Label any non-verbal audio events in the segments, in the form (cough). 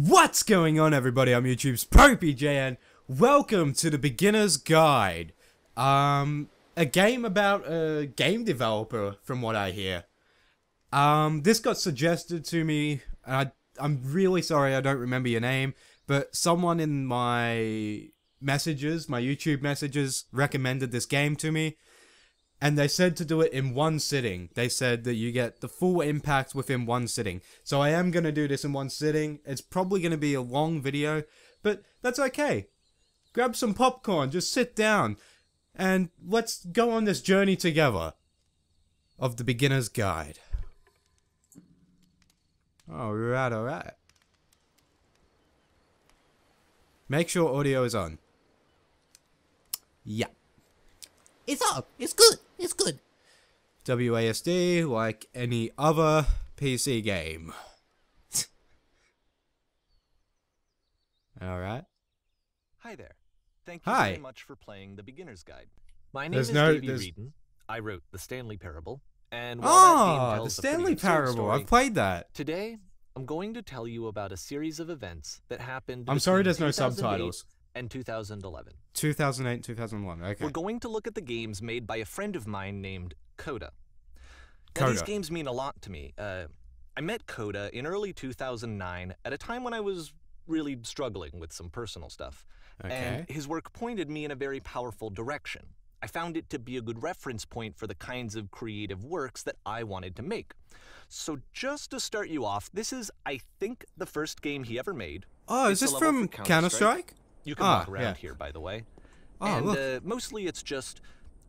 What's going on everybody? I'm YouTube's ProPJ and welcome to the Beginner's Guide. Um, a game about a game developer from what I hear. Um, this got suggested to me, I, I'm really sorry I don't remember your name, but someone in my messages, my YouTube messages, recommended this game to me. And they said to do it in one sitting. They said that you get the full impact within one sitting. So I am going to do this in one sitting. It's probably going to be a long video, but that's okay. Grab some popcorn, just sit down, and let's go on this journey together of the beginner's guide. Alright, alright. Make sure audio is on. Yeah. It's up. It's good. It's good. WASD like any other PC game. (laughs) Alright. Hi there. Thank you Hi. very much for playing the Beginner's Guide. My name There's is no- Davey there's- Wreden. I wrote the Stanley Parable, and while that ah, game Oh, tells the Stanley Parable. story, I've played that. Today, I'm going to tell you about a series of events that happened. I'm sorry there's no subtitles. And 2011. 2008, 2001. Okay. We're going to look at the games made by a friend of mine named Coda. Now, these games mean a lot to me. Uh, I met Coda in early 2009 at a time when I was really struggling with some personal stuff. Okay. And his work pointed me in a very powerful direction. I found it to be a good reference point for the kinds of creative works that I wanted to make. So, just to start you off, this is, I think, the first game he ever made. Oh, is It's a this from Counter Strike? You can Ah, walk around yeah. here, by the way. Oh, and. Uh, mostly it's just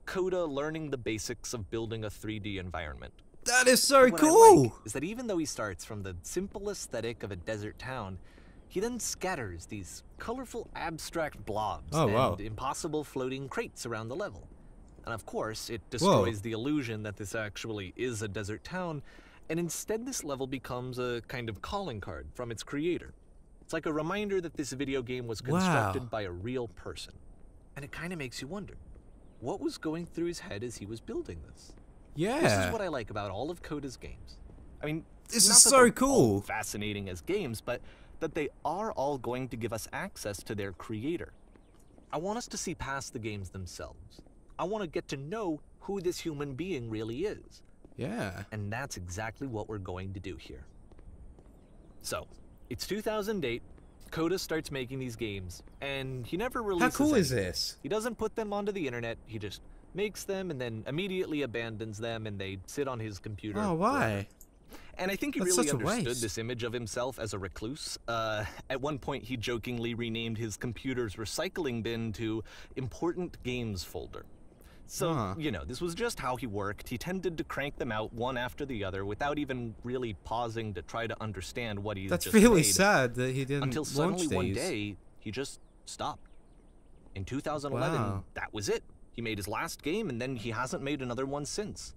Coda learning the basics of building a 3D environment. That is so cool. like is that even though he starts from the simple aesthetic of a desert town, he then scatters these colorful abstract blobs Oh, and wow. impossible floating crates around the level. And of course, it destroys the illusion that this actually is a desert town, and instead this level becomes a kind of calling card from its creator. It's like a reminder that this video game was Wow. constructed by a real person. And it kind of makes you wonder, what was going through his head as he was building this? yeah. This is what I like about all of Coda's games. I mean, This not is so cool. fascinating as games, but that they are all going to give us access to their creator. I want us to see past the games themselves. I want to get to know who this human being really is. yeah. And that's exactly what we're going to do here. So, it's 2008. Coda starts making these games, and he never releases. How cool is this? He doesn't put them onto the internet. He just makes them and then immediately abandons them, and they sit on his computer. Oh, why? And I think he That's really understood this image of himself as a recluse. Uh, at one point, he jokingly renamed his computer's recycling bin to "Important Games Folder." So, Huh. you know, this was just how he worked. He tended to crank them out one after the other without even really pausing to try to understand what he That's really made sad that he didn't until suddenly these. one day he just stopped. In 2011, Wow. that was it. He made his last game, and then he hasn't made another one since.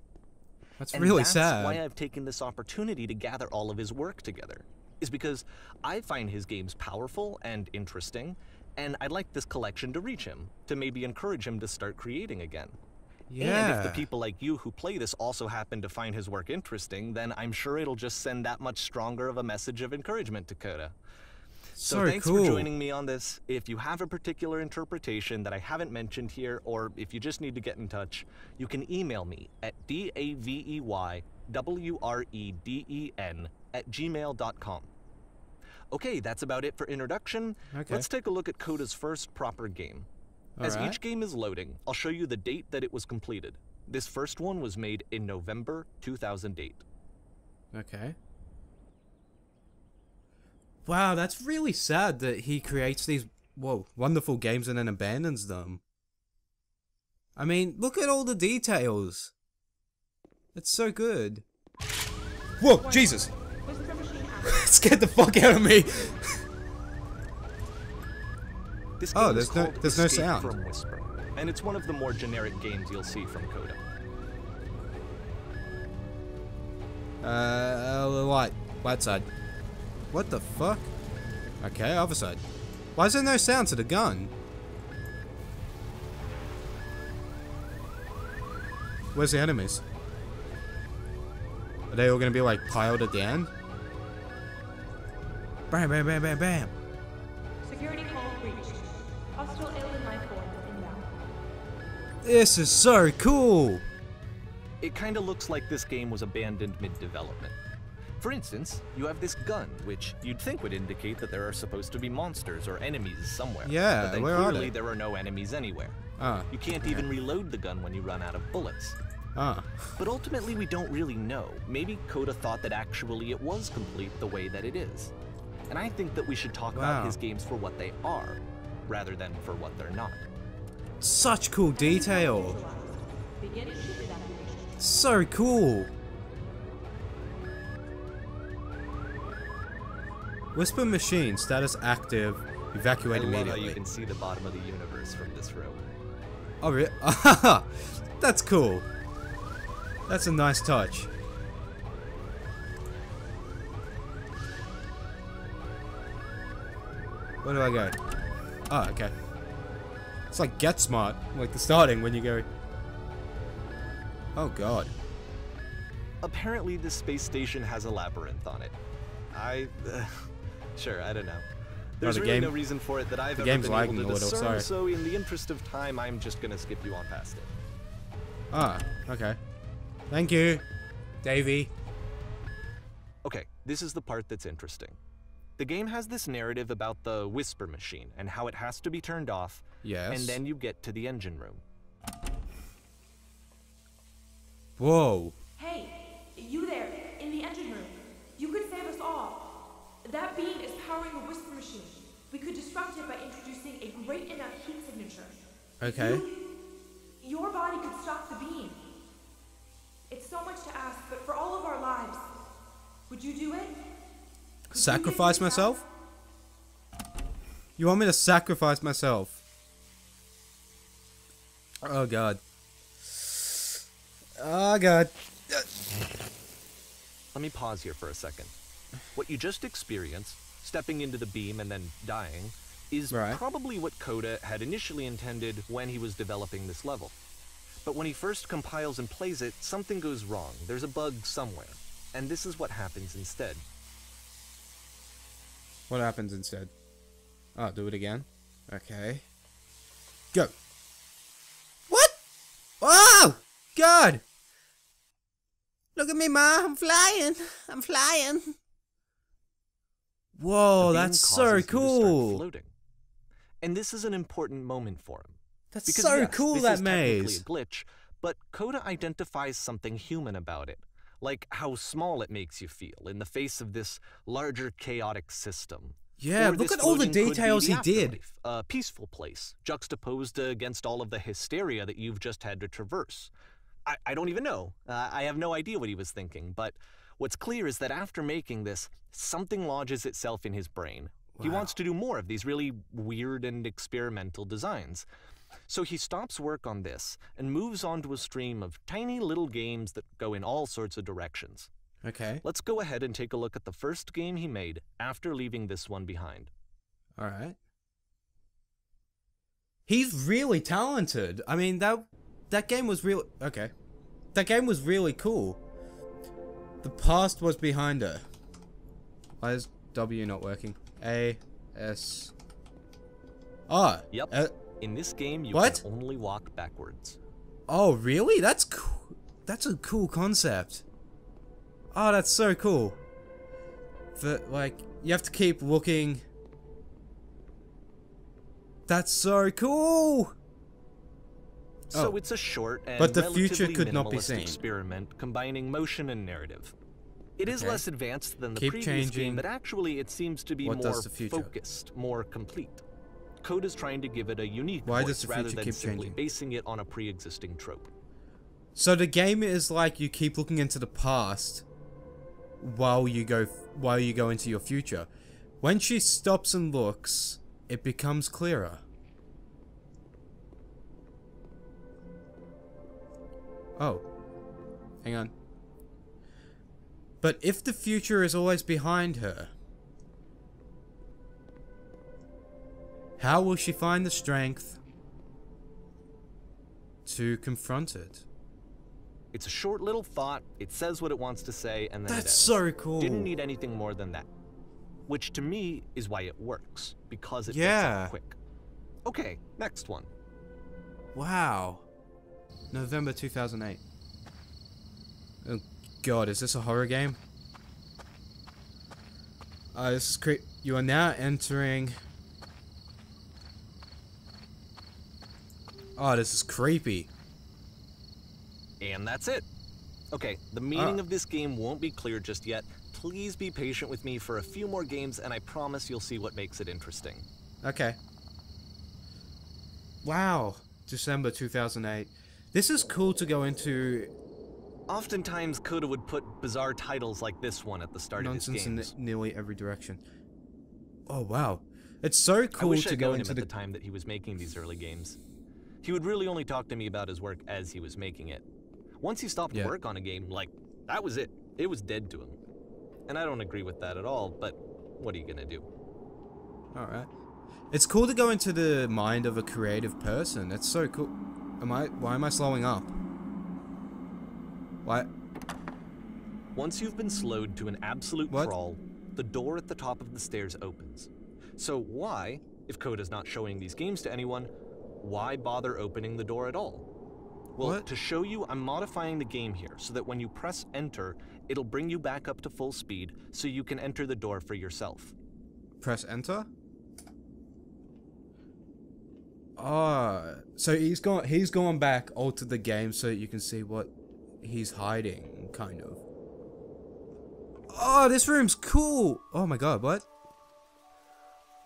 That's And really that's sad. why I've taken this opportunity to gather all of his work together. Is because I find his games powerful and interesting, and I'd like this collection to reach him, to maybe encourage him to start creating again. yeah. And if the people like you who play this also happen to find his work interesting, then I'm sure it'll just send that much stronger of a message of encouragement to Coda. So, So thanks cool. for joining me on this. If you have a particular interpretation that I haven't mentioned here, or if you just need to get in touch, you can email me at d-a-v-e-y w-r-e-d-e-n at gmail.com. Okay, that's about it for introduction. Okay. Let's take a look at Coda's first proper game. As Alright. each game is loading, I'll show you the date that it was completed. This first one was made in November 2008. Okay. Wow, that's really sad that he creates these whoa wonderful games and then abandons them. I mean, look at all the details. It's so good. Whoa, Jesus! (laughs) Scared the fuck out of me. This Oh, game is there's no- called there's no sound. From Whisper, and it's one of the more generic games you'll see from Coda. Uh, light, light side. What the fuck? Okay, other side. Why is there no sound to the gun? Where's the enemies? Are they all gonna be like piled down? Bam, bam, bam, bam, bam. Security call reached. Hostile alien life form inbound. This is so cool. It kinda looks like this game was abandoned mid-development. For instance, you have this gun, which you'd think would indicate that there are supposed to be monsters or enemies somewhere. Yeah, but then where are clearly they? there are no enemies anywhere. Ah, You can't even reload the gun when you run out of bullets. ah. But ultimately, we don't really know. Maybe Coda thought that actually it was complete the way that it is. And I think that we should talk Wow. about his games for what they are, rather than for what they're not. Such cool detail. Beginning ship evacuation. So cool. Whisper machine status active. Evacuate I love how you can see the bottom of the universe from this room. Oh, really? (laughs) That's cool. That's a nice touch. Where do I go? Oh, okay. It's like Get Smart, like the starting when you go. Oh god. Apparently, this space station has a labyrinth on it. I. Uh, (laughs) sure, I don't know. There's the really game- no reason for it that I've the ever game's been lagging able a to little, discern, sorry. so in the interest of time, I'm just gonna skip you on past it. Ah, okay. Thank you, Davey. Okay, this is the part that's interesting. The game has this narrative about the Whisper Machine and how it has to be turned off, Yes. and then you get to the engine room. Whoa. Hey, you there, in the engine room. You could save us all. That beam is powering the whisper machine. We could disrupt it by introducing a great enough heat signature. Okay. You, your body could stop the beam. It's so much to ask, but for all of our lives, would you do it? Could you give Sacrifice myself? You want me to sacrifice myself? Oh god. Oh god. Let me pause here for a second. What you just experienced, stepping into the beam and then dying, is Right. probably what Coda had initially intended when he was developing this level. But when he first compiles and plays it, something goes wrong. There's a bug somewhere. And this is what happens instead. What happens instead? Oh, do it again. Okay. Go. What? Oh! God! Look at me, Ma. I'm flying. I'm flying. Whoa, that's so causes you to start cool. floating. And this is an important moment for him. That's Because so yes, cool, that maze. a glitch, but Coda identifies something human about it, like how small it makes you feel in the face of this larger chaotic system. Yeah, Or look at all the floating could be details the he did. A peaceful place, juxtaposed against all of the hysteria that you've just had to traverse. I, I don't even know. Uh, I have no idea what he was thinking, but what's clear is that after making this, something lodges itself in his brain. He wants to do more of these really weird and experimental designs. So he stops work on this and moves on to a stream of tiny little games that go in all sorts of directions. Okay. Let's go ahead and take a look at the first game he made after leaving this one behind. Alright. He's really talented. I mean, that that game was real. Okay. That game was really cool. The past was behind her. Why is W not working? A, S. Ah. Yep. uh, In this game, you What? can only walk backwards. oh, really? That's cool. That's a cool concept. Oh, that's so cool. That, like, you have to keep looking. That's so cool! So Oh. it's a short and But the future could not be seen. experiment combining motion and narrative. It is Okay. less advanced than the Keep previous changing. game, but actually it seems to be What more does the future? focused, more complete. Coda is trying to give it a unique Why voice rather than simply changing? basing it on a pre-existing trope. So the game is like you keep looking into the past while you go while you go into your future. When she stops and looks, it becomes clearer. Oh. Hang on. But if the future is always behind her, how will she find the strength to confront it? It's a short little thought, it says what it wants to say, and then it That's so cool. Didn't need anything more than that. which to me is why it works, because it Yeah. quick. Okay, next one. Wow. November 2008. Oh god, is this a horror game? Uh, this is cre- You are now entering... Oh, this is creepy. And that's it. Okay, the meaning Ah. of this game won't be clear just yet. Please be patient with me for a few more games, and I promise you'll see what makes it interesting. Okay. Wow. December 2008. This is cool to go into Oftentimes, Coda would put bizarre titles like this one at the start of his games. Nonsense in nearly every direction. Oh, wow. It's so cool to I'd go into the time that he was making these early games. He would really only talk to me about his work as he was making it. Once he stopped Yeah. work on a game, like, that was it. It was dead to him. And I don't agree with that at all, but what are you gonna do? Alright. It's cool to go into the mind of a creative person. That's so cool. Am I... Why am I slowing up? Why... Once you've been slowed to an absolute What? crawl, the door at the top of the stairs opens. So why, if Coda's not showing these games to anyone, why bother opening the door at all? Well, What? to show you, I'm modifying the game here so that when you press enter, it'll bring you back up to full speed so you can enter the door for yourself. Press enter? Ah, so he's gone. He's gone back, altered the game so you can see what he's hiding, kind of. Oh, this room's cool. Oh my god, what?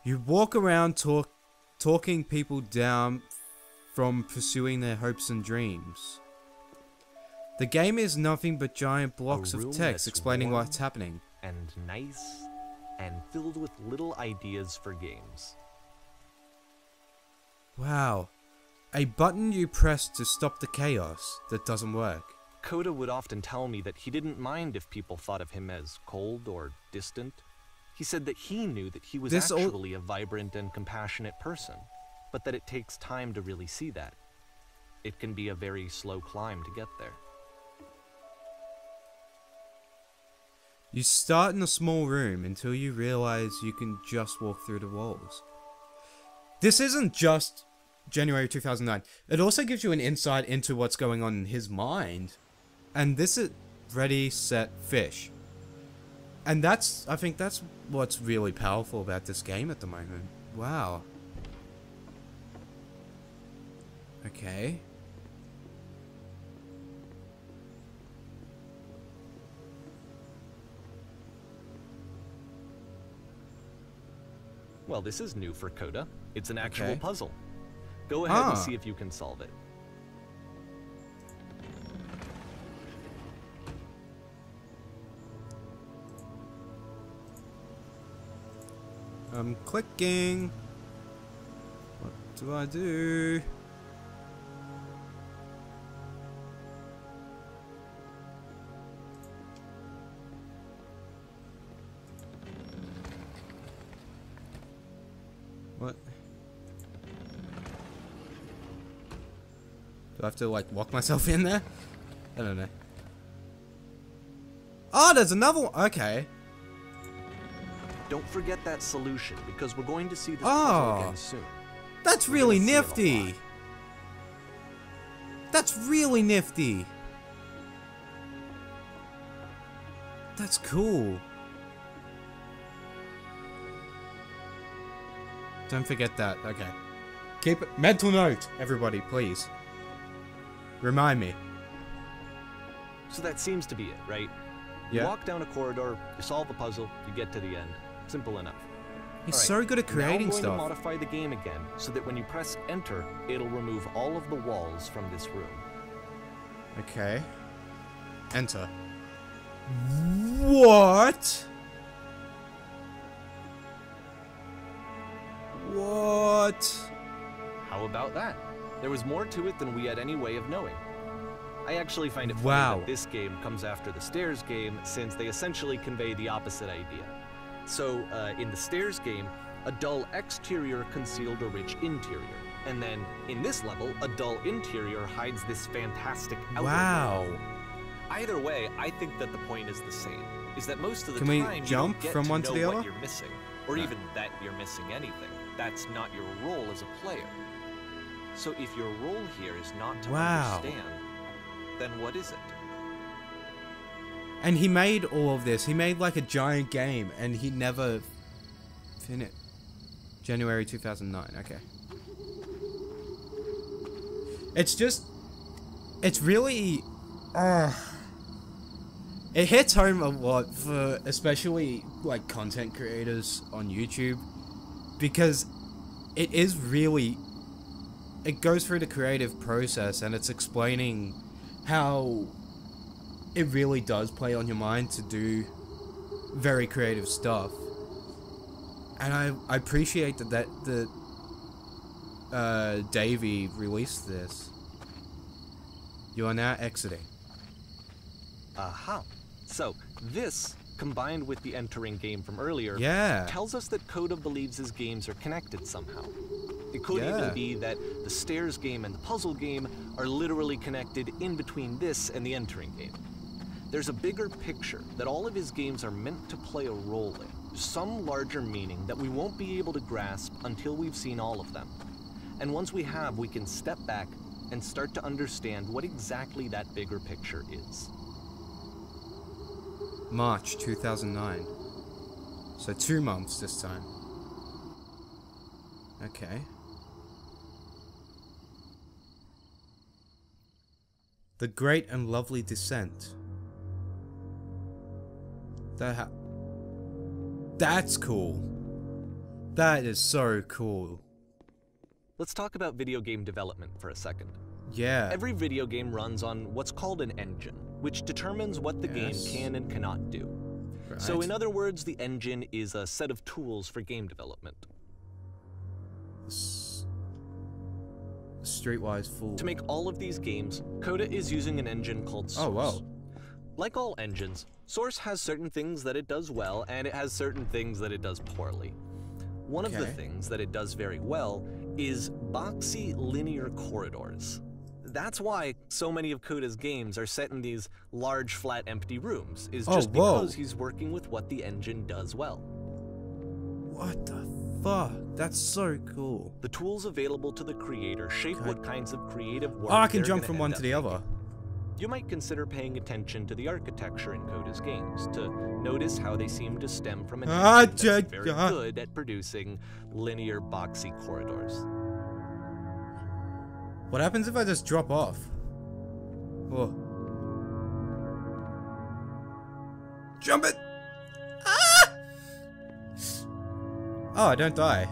You walk around talk, talking people down from pursuing their hopes and dreams. The game is nothing but giant blocks of text explaining what's happening. And nice and filled with little ideas for games. Wow. A button you press to stop the chaos that doesn't work. Coda would often tell me that he didn't mind if people thought of him as cold or distant. He said that he knew that he was This al- actually a vibrant and compassionate person, but that it takes time to really see that. It can be a very slow climb to get there. You start in a small room until you realize you can just walk through the walls. This isn't just January 2009. It also gives you an insight into what's going on in his mind. And this is Ready, Set, Fish. And that's, I think that's what's really powerful about this game at the moment. Wow. Okay. Well, this is new for Coda. It's an actual Okay. puzzle. Go ahead Ah. and see if you can solve it. I'm clicking. What do I do? What? Do I have to like walk myself in there? I don't know. Oh, there's another one. Okay. Don't forget that solution, because we're going to see this Oh. again soon. That's We're really gonna see it a nifty. That's really nifty. That's cool. Don't forget that. Okay. Keep it. Mental note, everybody, please. Remind me. So that seems to be it, right? You walk down a corridor, you solve a puzzle, you get to the end. Simple enough. He's right, so good at creating now creating I'm going stuff. to modify the game again, so that when you press enter, it'll remove all of the walls from this room. Okay. Enter. What? What? How about that? There was more to it than we had any way of knowing. I actually find it funny Wow. that this game comes after the Stairs game, since they essentially convey the opposite idea. So, uh, in the Stairs game, a dull exterior concealed a rich interior. And then, in this level, a dull interior hides this fantastic outer Wow. Either way, I think that the point is the same. Is that most of the Can we time jump you get from to one to the what other? you're missing, or No. even that you're missing anything. That's not your role as a player. So if your role here is not to Wow. understand, then what is it? And he made all of this. He made like a giant game, and he never finished. January 2009. Okay. It's just, it's really, uh, it hits home a lot for especially like content creators on YouTube, because it is really, it goes through the creative process and it's explaining how it really does play on your mind to do very creative stuff. And I, I appreciate that, that the uh, Davey released this. You are now exiting. Aha. So, this, combined with the entering game from earlier, Yeah. tells us that Coda believes his games are connected somehow. It could Yeah. even be that the stairs game and the puzzle game are literally connected in between this and the entering game. There's a bigger picture that all of his games are meant to play a role in, some larger meaning that we won't be able to grasp until we've seen all of them. And once we have, we can step back and start to understand what exactly that bigger picture is. March 2009. So two months this time. Okay. The Great and Lovely Descent. That ha- That's cool. That is so cool. Let's talk about video game development for a second. Yeah. Every video game runs on what's called an engine, which determines what the Yes. game can and cannot do. So, in other words, the engine is a set of tools for game development. S- Streetwise Fool. To make all of these games, Coda is using an engine called Source. Oh, wow. Like all engines, Source has certain things that it does well, and it has certain things that it does poorly. One of the things that it does very well is boxy linear corridors. That's why so many of Coda's games are set in these large, flat, empty rooms, is Oh, just whoa. because he's working with what the engine does well. What the fuck? That's so cool. The tools available to the creator shape Okay. what kinds of creative work Oh, I can jump from one to the making. other. You might consider paying attention to the architecture in Coda's games to notice how they seem to stem from an Ah, that's very ah. good at producing linear, boxy corridors. What happens if I just drop off? Oh. Jump it! Ah! Oh, I don't die.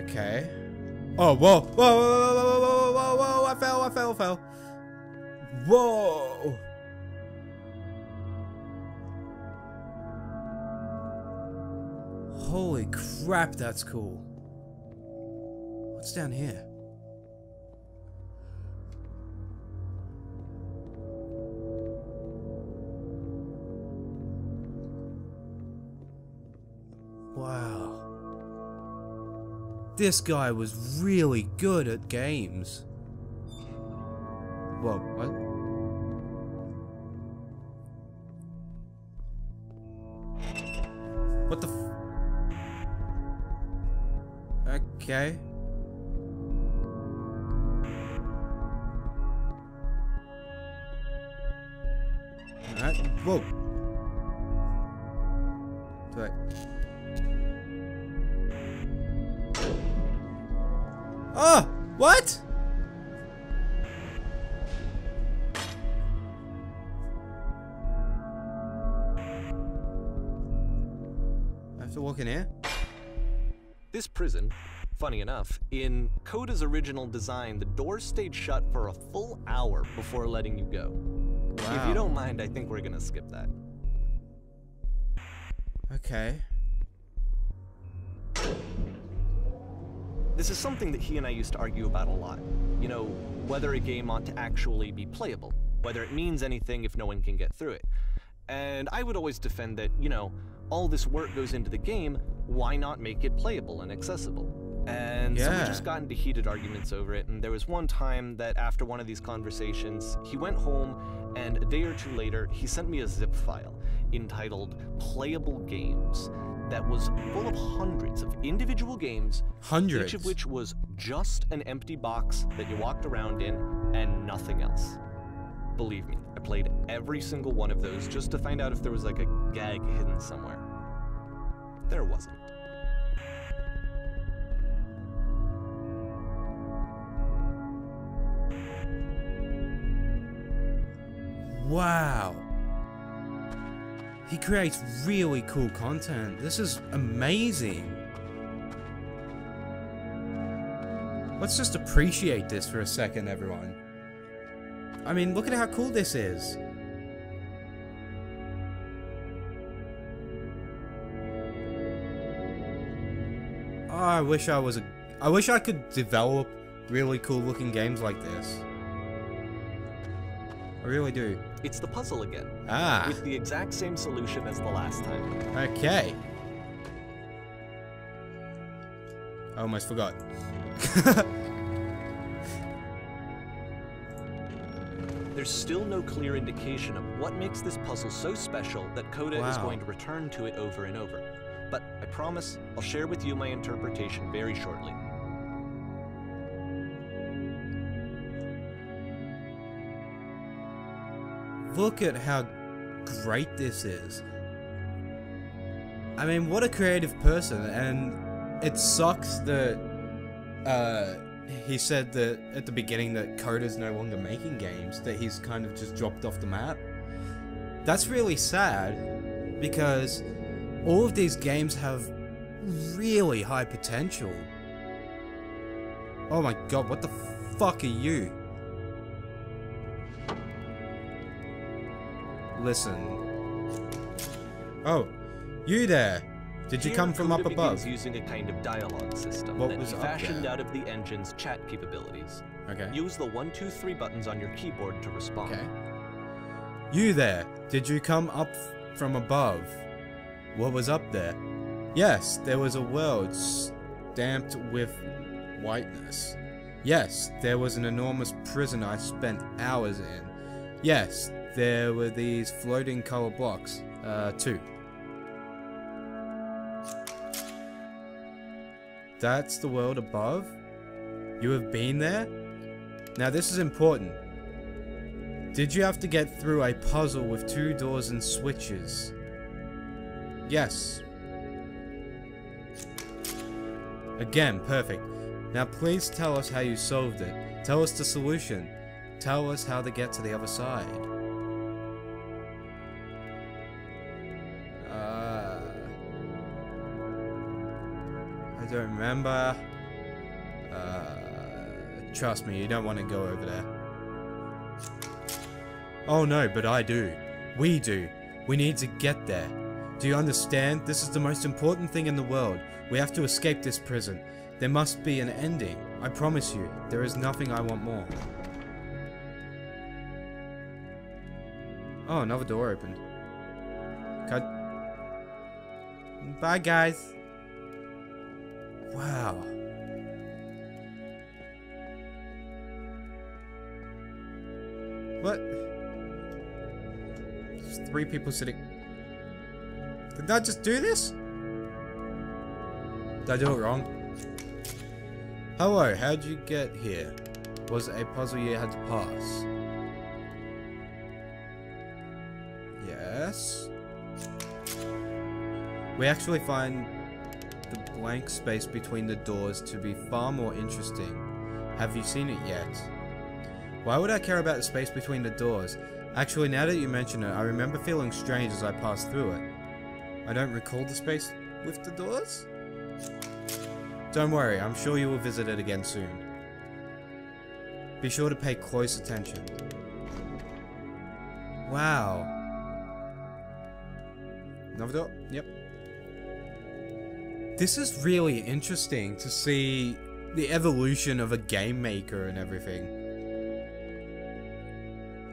Okay. Oh, whoa, whoa, whoa, whoa, whoa, whoa, I fell, I fell, I fell. Whoa! Holy crap, that's cool. What's down here? Wow. This guy was really good at games. Whoa, what? What the f- Okay. Alright, whoa. Funny enough, in Coda's original design, the doors stayed shut for a full hour before letting you go. If you don't mind, I think we're gonna skip that. Okay. This is something that he and I used to argue about a lot. You know, whether a game ought to actually be playable, whether it means anything if no one can get through it. And I would always defend that, you know, all this work goes into the game, why not make it playable and accessible? And And so we just got into heated arguments over it. And there was one time that after one of these conversations, he went home, and a day or two later, he sent me a zip file entitled Playable Games that was full of hundreds of individual games, Hundreds. each of which was just an empty box that you walked around in and nothing else. Believe me, I played every single one of those just to find out if there was like a gag hidden somewhere. There wasn't. Wow. He creates really cool content. This is amazing. Let's just appreciate this for a second, everyone. I mean, look at how cool this is. Oh, I wish I was a. I wish I could develop really cool looking games like this. I really do. It's the puzzle again, Ah, with the exact same solution as the last time. okay. I almost forgot. (laughs) There's still no clear indication of what makes this puzzle so special that Coda is going to return to it over and over. But I promise I'll share with you my interpretation very shortly. Look at how great this is. I mean, what a creative person, and it sucks that uh, he said that at the beginning that Coda's no longer making games, that he's kind of just dropped off the map. That's really sad because all of these games have really high potential. Oh my god, what the fuck are you? Listen. Oh, you there. Did you Here, come from up above? using a kind of dialogue system What that was he fashioned out of the engine's chat capabilities. Okay. Use the 1, 2, 3 buttons on your keyboard to respond. Okay. You there. Did you come up from above? What was up there? Yes, there was a world stamped with whiteness. Yes, there was an enormous prison I spent hours in. Yes, there were these floating color blocks. Uh, two. That's the world above? You have been there? Now this is important. Did you have to get through a puzzle with two doors and switches? Yes. Again, perfect. Now please tell us how you solved it. Tell us the solution. Tell us how to get to the other side. Don't remember. Uh, trust me, you don't want to go over there. Oh no, but I do. We do. We need to get there. Do you understand? This is the most important thing in the world. We have to escape this prison. There must be an ending. I promise you, there is nothing I want more. Oh, another door opened. Cut. Bye, guys. Wow. What? There's three people sitting. Did I just do this? Did I do it ah. wrong? Hello, how'd you get here? Was it a puzzle you had to pass? Yes. We actually find blank space between the doors to be far more interesting. Have you seen it yet? Why would I care about the space between the doors? Actually, now that you mention it, I remember feeling strange as I passed through it. I don't recall the space with the doors? Don't worry, I'm sure you will visit it again soon. Be sure to pay close attention. Wow. Another door? Yep. This is really interesting to see the evolution of a game maker and everything.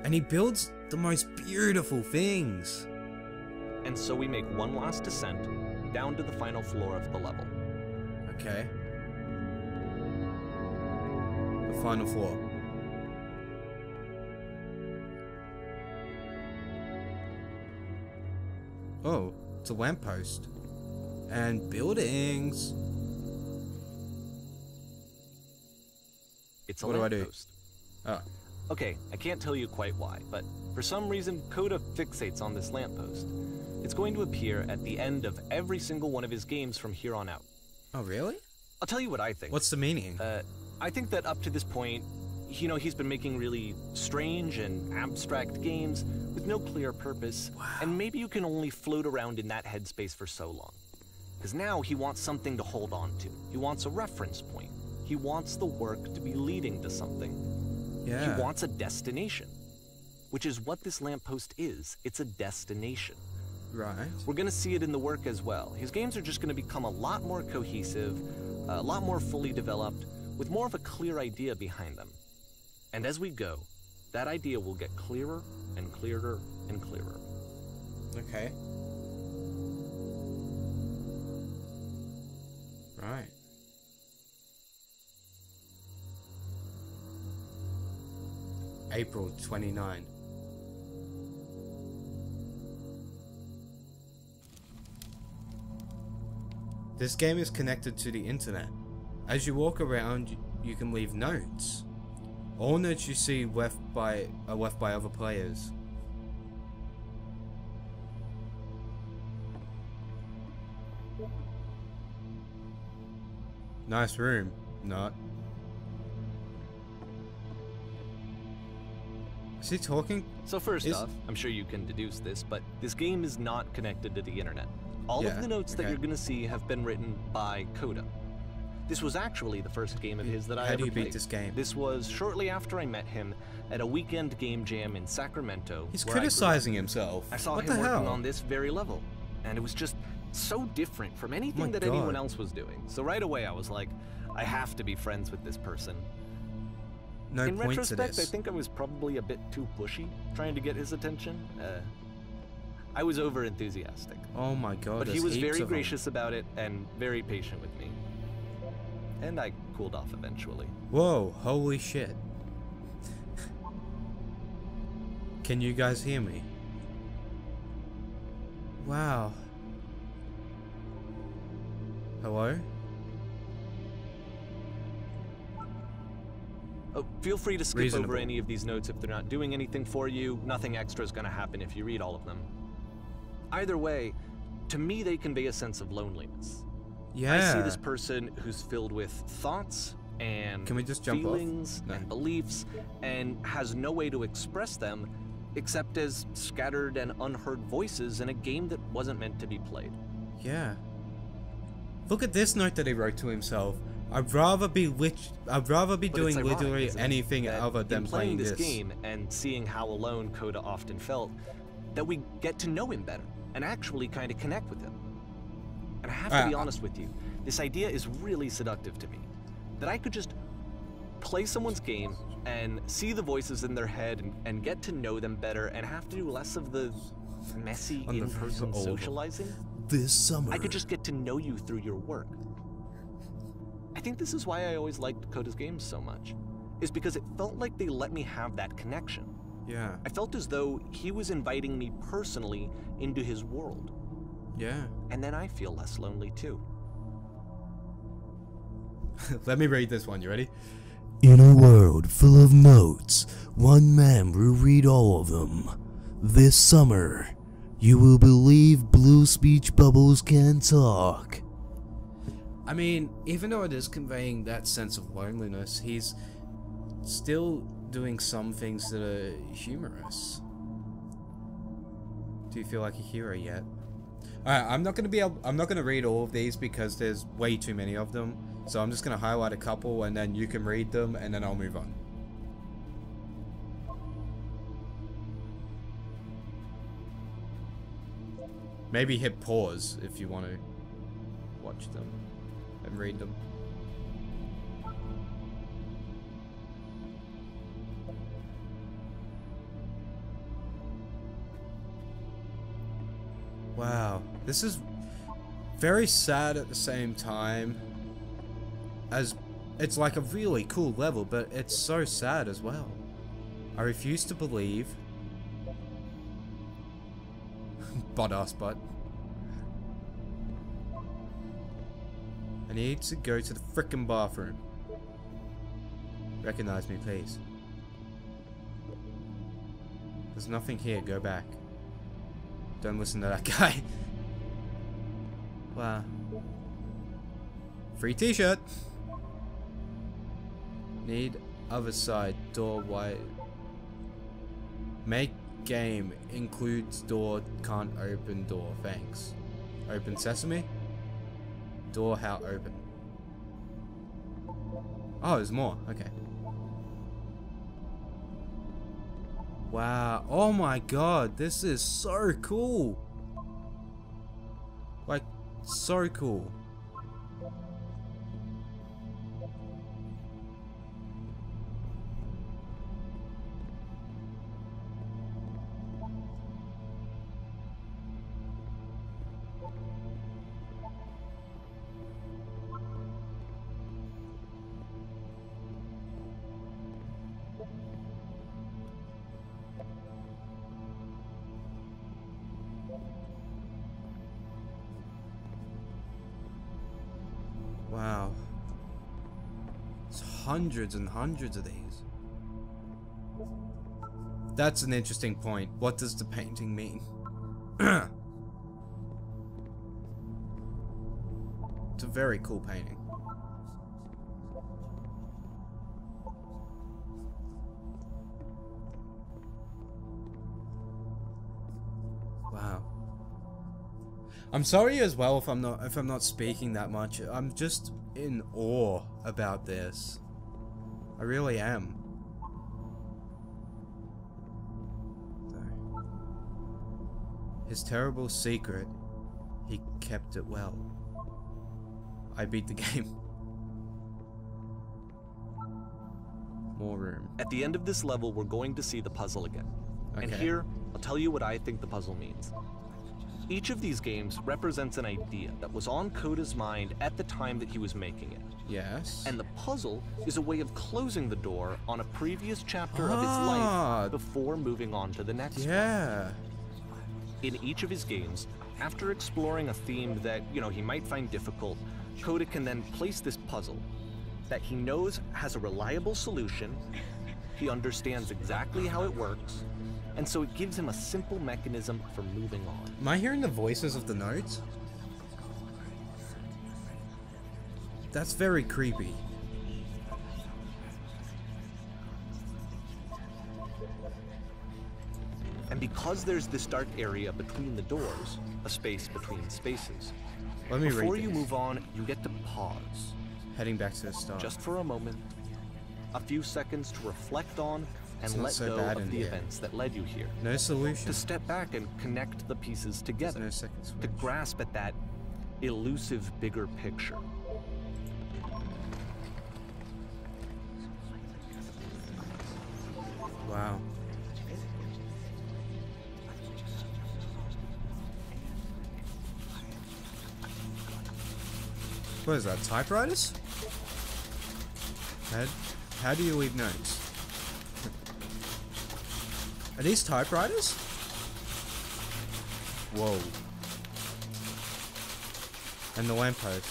And he builds the most beautiful things. And so we make one last descent down to the final floor of the level. Okay. The final floor. Oh, it's a lamppost. And buildings. It's a What do I do? lamppost. Oh, Okay, I can't tell you quite why, but for some reason, Coda fixates on this lamppost. It's going to appear at the end of every single one of his games from here on out. oh really? I'll tell you what I think. What's the meaning? Uh, I think that up to this point, you know, he's been making really strange and abstract games with no clear purpose, and maybe you can only float around in that headspace for so long. Because now he wants something to hold on to. He wants a reference point. He wants the work to be leading to something. yeah. He wants a destination, which is what this lamppost is. It's a destination. right. We're going to see it in the work as well. His games are just going to become a lot more cohesive, a lot more fully developed, with more of a clear idea behind them. And as we go, that idea will get clearer and clearer and clearer. Okay. Right. April 29. This game is connected to the internet. As you walk around, you- can leave notes. All notes you see left by are left by other players. Nice room. Not. Is he talking? So first Is- off, I'm sure you can deduce this, but this game is not connected to the internet. All Yeah, of the notes that you're going to see have been written by Coda. This was actually the first game of his that I How ever do you beat played. this game? This was shortly after I met him at a weekend game jam in Sacramento. He's I criticizing himself. I saw what him the working hell? on this very level, and it was just so different from anything my that anyone else was doing. So right away, I was like, I have to be friends with this person. No In point to retrospect, I think I was probably a bit too pushy trying to get his attention. Uh, I was over enthusiastic, Oh my god. but he was very gracious about it and very patient with me. And I cooled off eventually. Whoa, holy shit. Can you guys hear me? Wow. Hello? Oh, feel free to skip Reasonable. over any of these notes if they're not doing anything for you. Nothing extra is going to happen if you read all of them. Either way, to me, they convey a sense of loneliness. Yeah. I see this person who's filled with thoughts and Can we just jump feelings No. and beliefs and has no way to express them except as scattered and unheard voices in a game that wasn't meant to be played. Yeah. Look at this note that he wrote to himself. I'd rather be lit- I'd rather be But doing ironic, literally anything other than playing playing this game and seeing how alone Coda often felt, that we get to know him better and actually kind of connect with him. And I have to Uh, be honest with you, this idea is really seductive to me. That I could just play someone's game and see the voices in their head and, and get to know them better and have to do less of the messy On in-person (laughs) socializing. This summer. I could just get to know you through your work. I think this is why I always liked Coda's games so much, is because it felt like they let me have that connection. Yeah. I felt as though he was inviting me personally into his world, Yeah. and then I feel less lonely too. (laughs) Let me read this one. You ready? In a world full of notes, one man will read all of them. This summer, you will believe blue speech bubbles can talk. I mean, even though it is conveying that sense of loneliness, he's still doing some things that are humorous. Do you feel like a hero yet? Alright, I'm not gonna be able I'm not gonna read all of these because there's way too many of them. So I'm just gonna highlight a couple and then you can read them and then I'll move on. Maybe hit pause if you want to watch them and read them. Wow, this is very sad at the same time as it's like a really cool level, but it's so sad as well. I refuse to believe. Butt ass butt. I need to go to the frickin' bathroom. Recognize me, please. There's nothing here, go back. Don't listen to that (laughs) guy. wow. Free t-shirt! Need other side, door wide. Make game includes door, can't open door, thanks. Open sesame? Door how open. Oh, there's more, okay. Wow, oh my god, this is so cool. Like, so cool. Hundreds and hundreds of these. That's an interesting point. What does the painting mean? (clears throat) it's a very cool painting. Wow. I'm sorry as well if I'm not if I'm not speaking that much. I'm just in awe about this. I really am. His terrible secret, he kept it well. I beat the (laughs) game. More room. At the end of this level, we're going to see the puzzle again. And here, I'll tell you what I think the puzzle means. Each of these games represents an idea that was on Coda's mind at the time that he was making it. Yes. And the puzzle is a way of closing the door on a previous chapter of his Ah. life before moving on to the next one. yeah. In each of his games, after exploring a theme that, you know, he might find difficult, Coda can then place this puzzle that he knows has a reliable solution, he understands exactly how it works, and so it gives him a simple mechanism for moving on. Am I hearing the voices of the notes? That's very creepy. And because there's this dark area between the doors, a space between spaces, Let me before you move on, you get to pause, Heading back to the start. just for a moment, a few seconds to reflect on and It's let so go of the here. events that led you here. no solution. To step back and connect the pieces together, no to grasp at that elusive bigger picture. Wow. What is that, typewriters? How, how do you leave notes? Are these typewriters? Whoa. And the lamppost.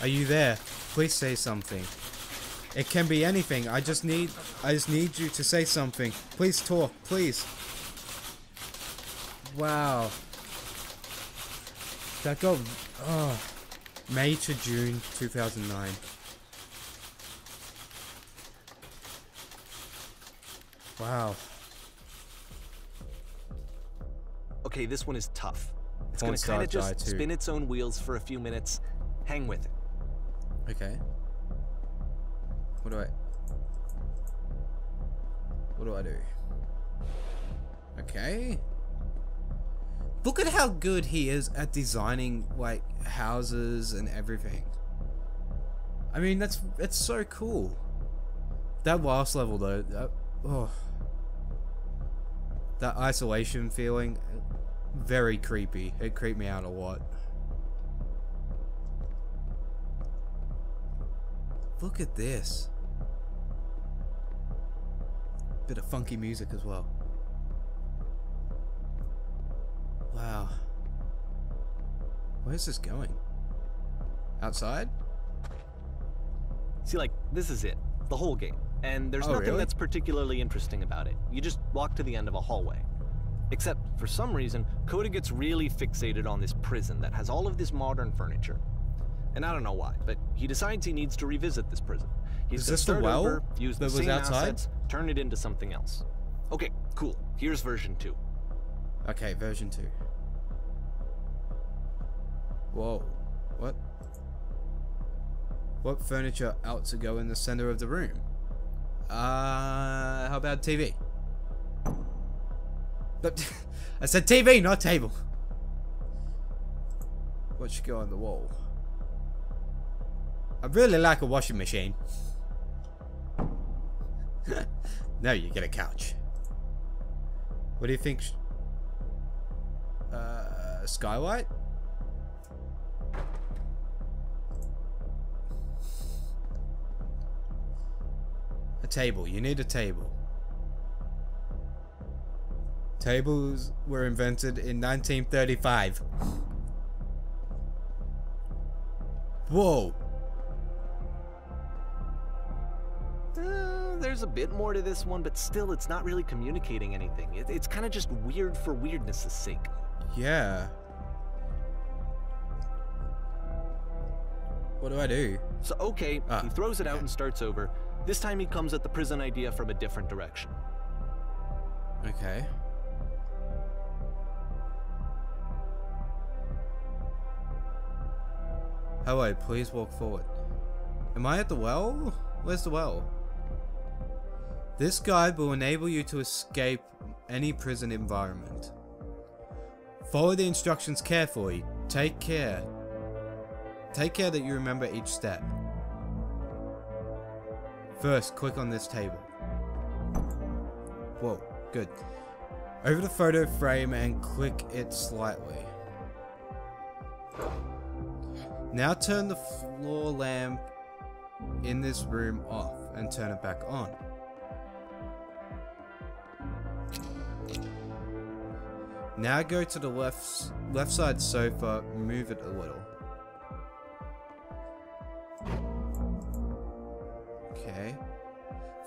Are you there? Please say something. It can be anything. I just need I just need you to say something. Please talk, please. Wow. That got oh May to June 2009. Wow. Okay, this one is tough. It's Porn gonna kind of just spin its own wheels for a few minutes. Hang with it. Okay. What do I What do I do? Okay. Look at how good he is at designing like houses and everything. I mean, that's it's so cool. That last level though, that, oh. That isolation feeling, very creepy. It creeped me out a lot. Look at this. Bit of funky music as well. Wow. Where's this going? Outside? See, like, this is it. The whole game. And there's Oh, nothing really? that's particularly interesting about it. You just walk to the end of a hallway. Except, for some reason, Coda gets really fixated on this prison that has all of this modern furniture. And I don't know why, but he decides he needs to revisit this prison. He's Is this the well over, use the that was same outside? assets, turn it into something else. Okay, cool. Here's version 2. Okay, version 2. Whoa. What? What furniture out to go in the center of the room? Uh, how about TV? But (laughs) I said TV, not table. What should go on the wall? I really like a washing machine. (laughs) now you get a couch. What do you think? Uh, skylight? A table. You need a table. Tables were invented in 1935. Whoa. Uh, there's a bit more to this one, but still, it's not really communicating anything. It, it's kind of just weird for weirdness' sake. Yeah. What do I do? So, okay, Ah, he throws it out and starts over. This time he comes at the prison idea from a different direction. Okay. Hello, please walk forward. Am I at the well? Where's the well? This guide will enable you to escape any prison environment. Follow the instructions carefully. Take care. Take care that you remember each step. First, click on this table. Whoa, good. Over the photo frame and click it slightly. Now turn the floor lamp in this room off and turn it back on. Now go to the left left side sofa, move it a little.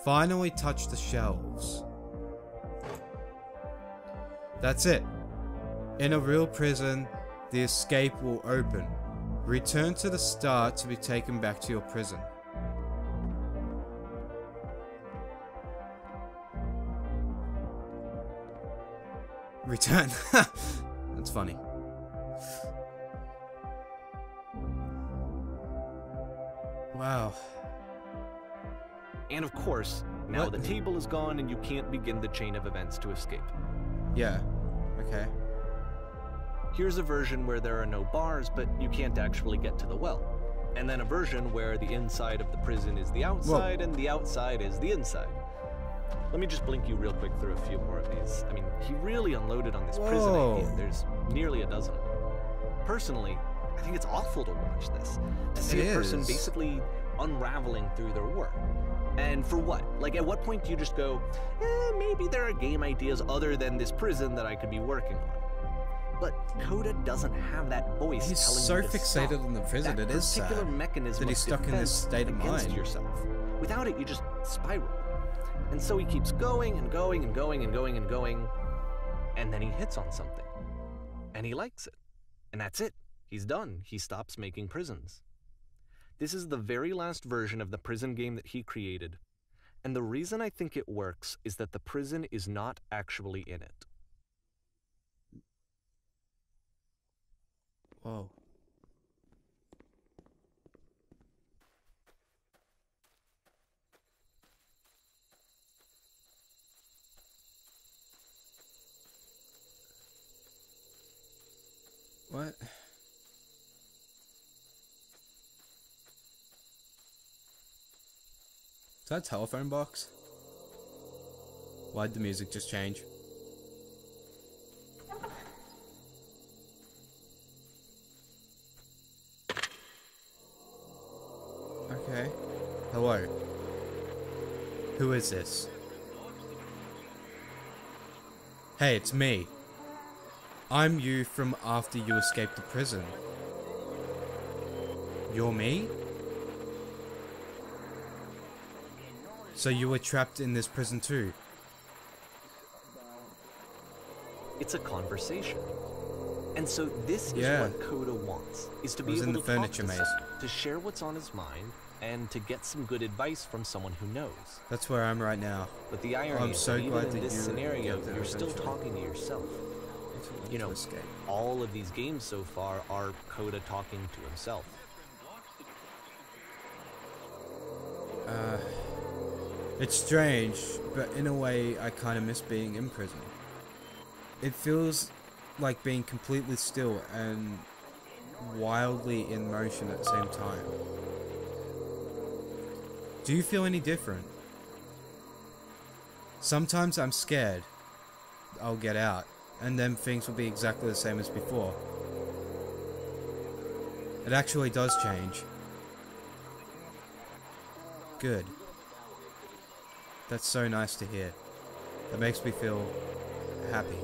Finally touch the shelves. That's it. In a real prison, the escape will open. Return to the start to be taken back to your prison. Return. (laughs) That's funny. Wow. And of course, now What? the table is gone and you can't begin the chain of events to escape. Yeah. Okay. Here's a version where there are no bars, but you can't actually get to the well. And then a version where the inside of the prison is the outside and the outside is the inside. Let me just blink you real quick through a few more of these. I mean, he really unloaded on this prison idea. There's nearly a dozen of them. Personally, I think it's awful to watch this. To see It a person is. basically unraveling through their work. And for what? Like, at what point do you just go, eh, maybe there are game ideas other than this prison that I could be working on? But Coda doesn't have that voice He's so fixated on the prison, That it is particular sad mechanism that he's stuck in this state of mind. yourself. Without it, you just spiral. And so he keeps going and going and going and going and going, and then he hits on something, and he likes it, and that's it. He's done. He stops making prisons. This is the very last version of the prison game that he created. And the reason I think it works is that the prison is not actually in it. Whoa. What? Is that a telephone box? Why'd the music just change? Okay. Hello. Who is this? Hey, it's me. I'm you from after you escaped the prison. You're me? So you were trapped in this prison too? It's a conversation. And so this Yeah. is what Coda wants, is to be able in the to talk furniture to maze. to share what's on his mind, and to get some good advice from someone who knows. That's where I'm right now. But the irony I'm is so even in this you scenario, you're still talking to yourself. You know, escape. all of these games so far are Coda talking to himself. Uh, it's strange, but in a way, I kind of miss being in prison. It feels like being completely still and wildly in motion at the same time. Do you feel any different? Sometimes I'm scared I'll get out, and then things will be exactly the same as before. It actually does change. Good. That's so nice to hear. That makes me feel happy.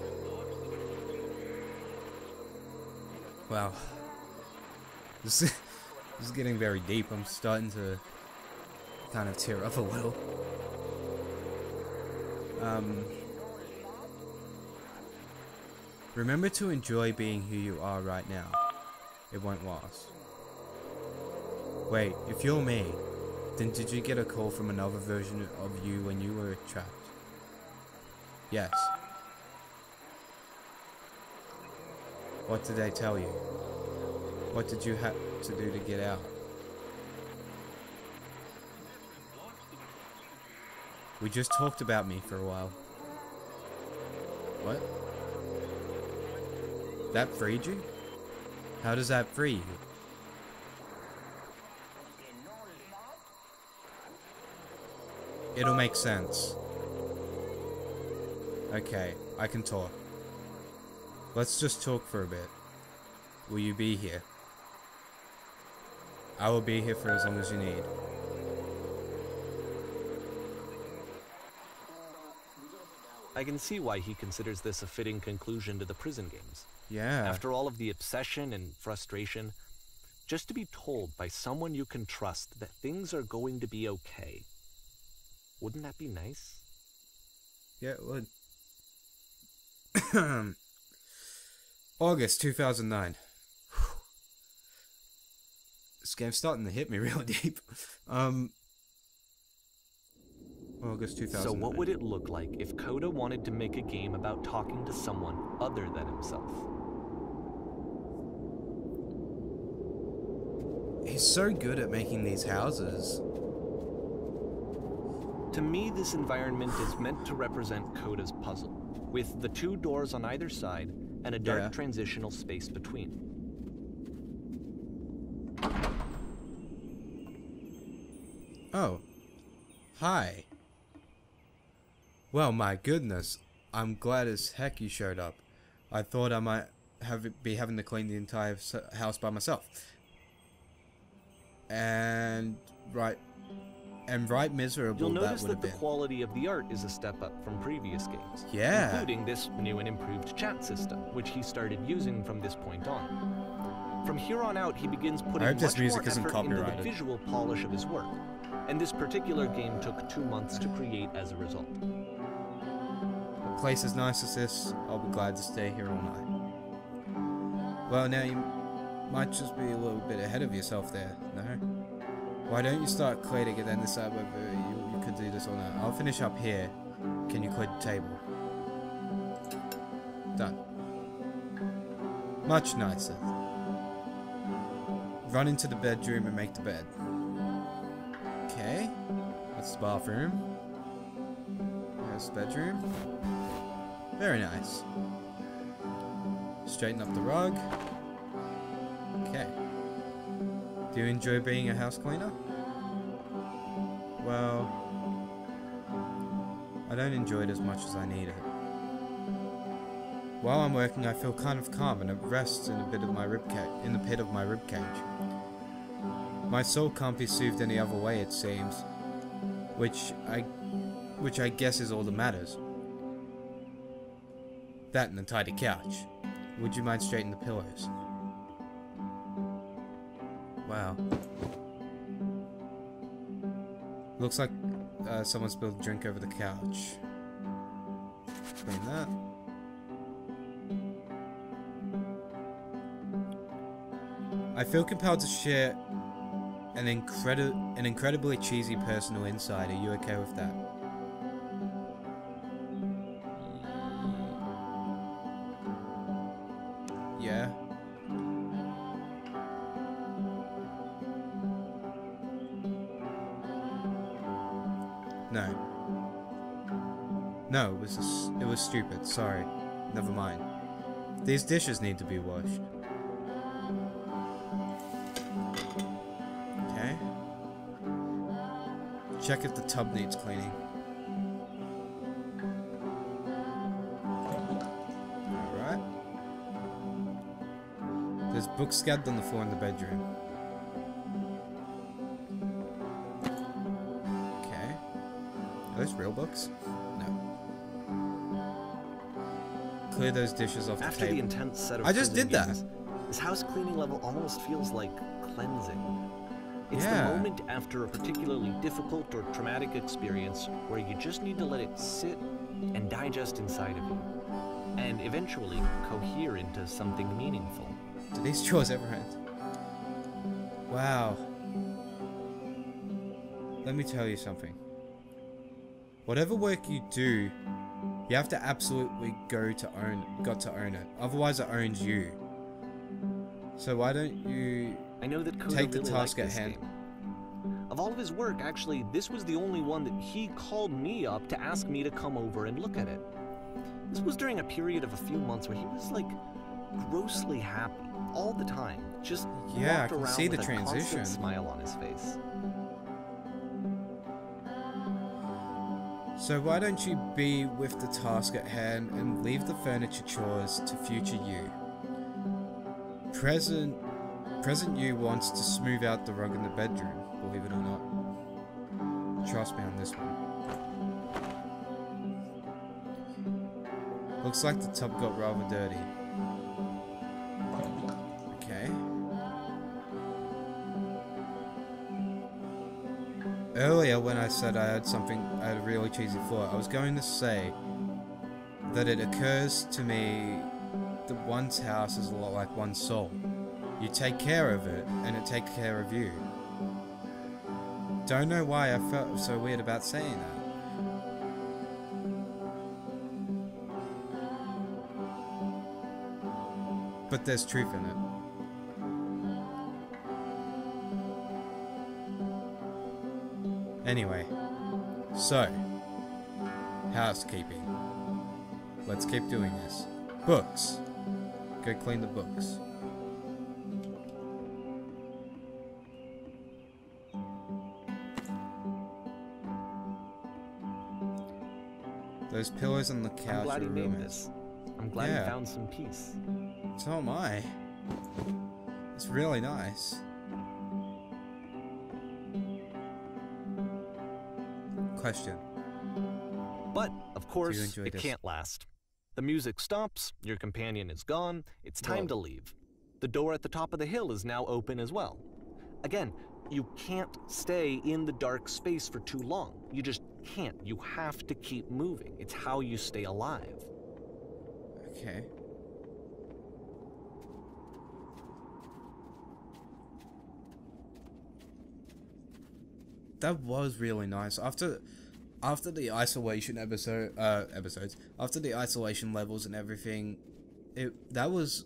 Wow. This, (laughs) this is getting very deep. I'm starting to kind of tear up a little. Um, remember to enjoy being who you are right now. It won't last. Wait, if you're me, then did you get a call from another version of you when you were trapped? Yes. What did they tell you? What did you have to do to get out? We just talked about me for a while. What? That freed you? How does that free you? It'll make sense. Okay, I can talk. Let's just talk for a bit. Will you be here? I will be here for as long as you need. I can see why he considers this a fitting conclusion to the prison games. Yeah. After all of the obsession and frustration, just to be told by someone you can trust that things are going to be okay. Wouldn't that be nice? Yeah, it would. (coughs) August 2009. (sighs) this game's starting to hit me (laughs) real deep. Um. August 2009. So what would it look like if Coda wanted to make a game about talking to someone other than himself? He's so good at making these houses. To me, this environment is meant to represent Coda's puzzle, with the two doors on either side and a dark Yeah. transitional space between. Oh. Hi. Well, my goodness. I'm glad as heck you showed up. I thought I might have be having to clean the entire house by myself. And right and right miserable You'll that notice that have the been. quality of the art is a step up from previous games, Yeah. including this new and improved chat system, which he started using from this point on. From here on out, he begins putting much music more isn't effort into the visual polish of his work, and this particular game took two months to create as a result. A place as nice as this, I'll be glad to stay here all night. Well, now you might just be a little bit ahead of yourself there, no? Why don't you start cleaning and then decide whether you, you could do this or not? I'll finish up here. Can you clear the table? Done. Much nicer. Run into the bedroom and make the bed. Okay. That's the bathroom. There's the bedroom. Very nice. Straighten up the rug. Do you enjoy being a house cleaner? Well, I don't enjoy it as much as I need it. While I'm working, I feel kind of calm and it rests in a bit of my rib cage, in the pit of my rib cage. My soul can't be soothed any other way, it seems. Which I, which I guess is all that matters. That and the tidy couch. Would you mind straightening the pillows? Looks like uh, someone spilled a drink over the couch. Clean that. I feel compelled to share an incredi an incredibly cheesy personal insight. Are you okay with that? Stupid. Sorry. Never mind. These dishes need to be washed. Okay. Check if the tub needs cleaning. Alright. There's books scattered on the floor in the bedroom. Okay. Are those real books? Clear those dishes off the After the intense set of I just did that. This house cleaning level almost feels like cleansing. It's Yeah. the moment after a particularly difficult or traumatic experience where you just need to let it sit and digest inside of you, and eventually cohere into something meaningful. Do these chores ever end? Wow. Let me tell you something. Whatever work you do, you have to absolutely go to own got to own it. Otherwise it owns you. So why don't you I know that Coda Take the really task at hand. game. Of all of his work, actually, this was the only one that he called me up to ask me to come over and look at it. This was during a period of a few months where he was like grossly happy all the time. Just Yeah, I can around see the with a constant transition. smile on his face. So why don't you be with the task at hand and leave the furniture chores to future you? Present present you wants to smooth out the rug in the bedroom, believe it or not. Trust me on this one. Looks like the tub got rather dirty. Earlier, when I said I had something, I had a really cheesy thought, I was going to say that it occurs to me that one's house is a lot like one's soul. You take care of it, and it takes care of you. Don't know why I felt so weird about saying that. But there's truth in it. Anyway, so, housekeeping. Let's keep doing this. Books. Go clean the books. Those pillows on the couch I'm glad are made this. I'm glad Yeah. he found some peace. So am I. It's really nice. Question. But, of course, it this? can't last. The music stops, your companion is gone, it's time to leave. The door at the top of the hill is now open as well. Again, you can't stay in the dark space for too long. You just can't. You have to keep moving. It's how you stay alive. Okay. That was really nice. After after the isolation episode uh episodes, after the isolation levels and everything, it that was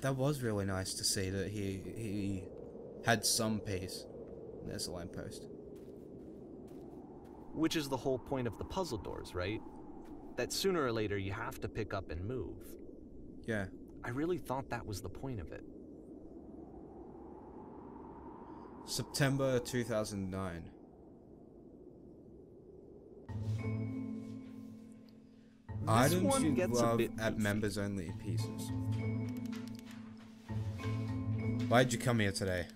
that was really nice to see that he he had some peace. There's a lamppost. Which is the whole point of the puzzle doors, right? That sooner or later you have to pick up and move. Yeah. I really thought that was the point of it. September 2009. Items one you love at members only pieces. Why'd you come here today?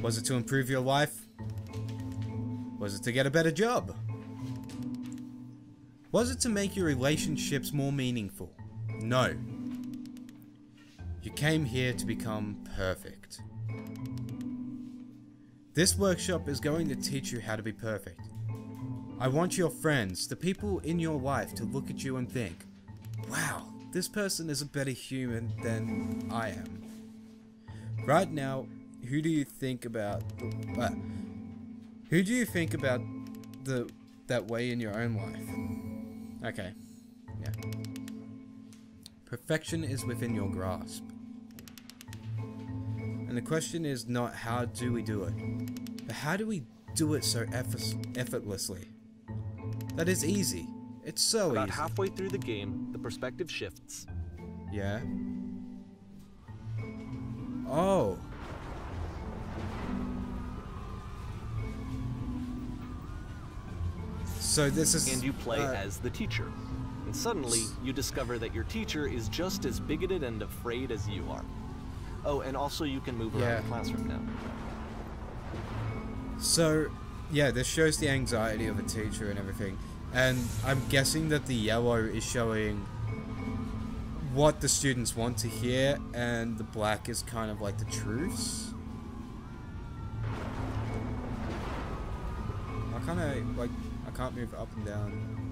Was it to improve your life? Was it to get a better job? Was it to make your relationships more meaningful? No. You came here to become perfect. This workshop is going to teach you how to be perfect. I want your friends, the people in your life, to look at you and think, wow, this person is a better human than I am. Right now, who do you think about uh, who do you think about the that way in your own life? Okay. Yeah. Perfection is within your grasp. And the question is not how do we do it, but how do we do it so effortlessly? That is easy. It's so About easy. halfway through the game, the perspective shifts. Yeah. Oh. So this is And you play uh, as the teacher. And suddenly, you discover that your teacher is just as bigoted and afraid as you are. Oh, and also you can move around Yeah. the classroom now. So, yeah, this shows the anxiety of a teacher and everything. And I'm guessing that the yellow is showing what the students want to hear, and the black is kind of like the truths. I kind of, like, I can't move up and down.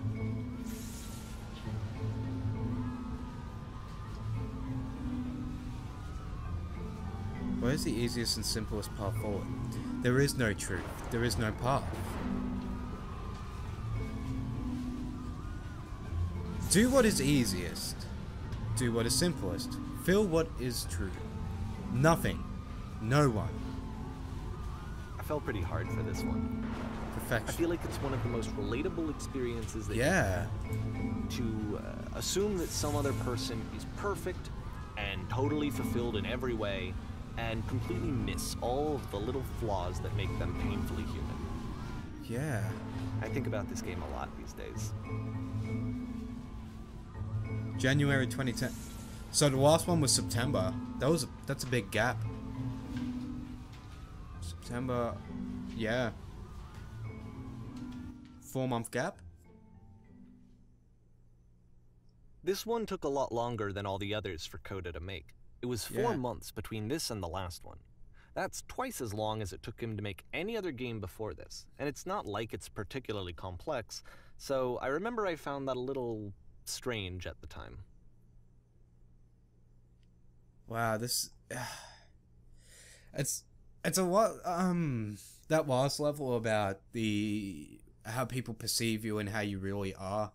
Where's the easiest and simplest path forward? There is no truth. There is no path. Do what is easiest. Do what is simplest. Feel what is true. Nothing. No one. I felt pretty hard for this one. Perfection. I feel like it's one of the most relatable experiences that Yeah. to uh, assume that some other person is perfect and totally fulfilled in every way and completely miss all of the little flaws that make them painfully human. Yeah. I think about this game a lot these days. January 2010. So the last one was September. That was a, that's a big gap. September. Yeah. Four month gap. This one took a lot longer than all the others for Coda to make. It was four Yeah. months between this and the last one. That's twice as long as it took him to make any other game before this, and it's not like it's particularly complex, so I remember I found that a little strange at the time. Wow, this (sighs) it's it's a lot um that last level about the how people perceive you and how you really are.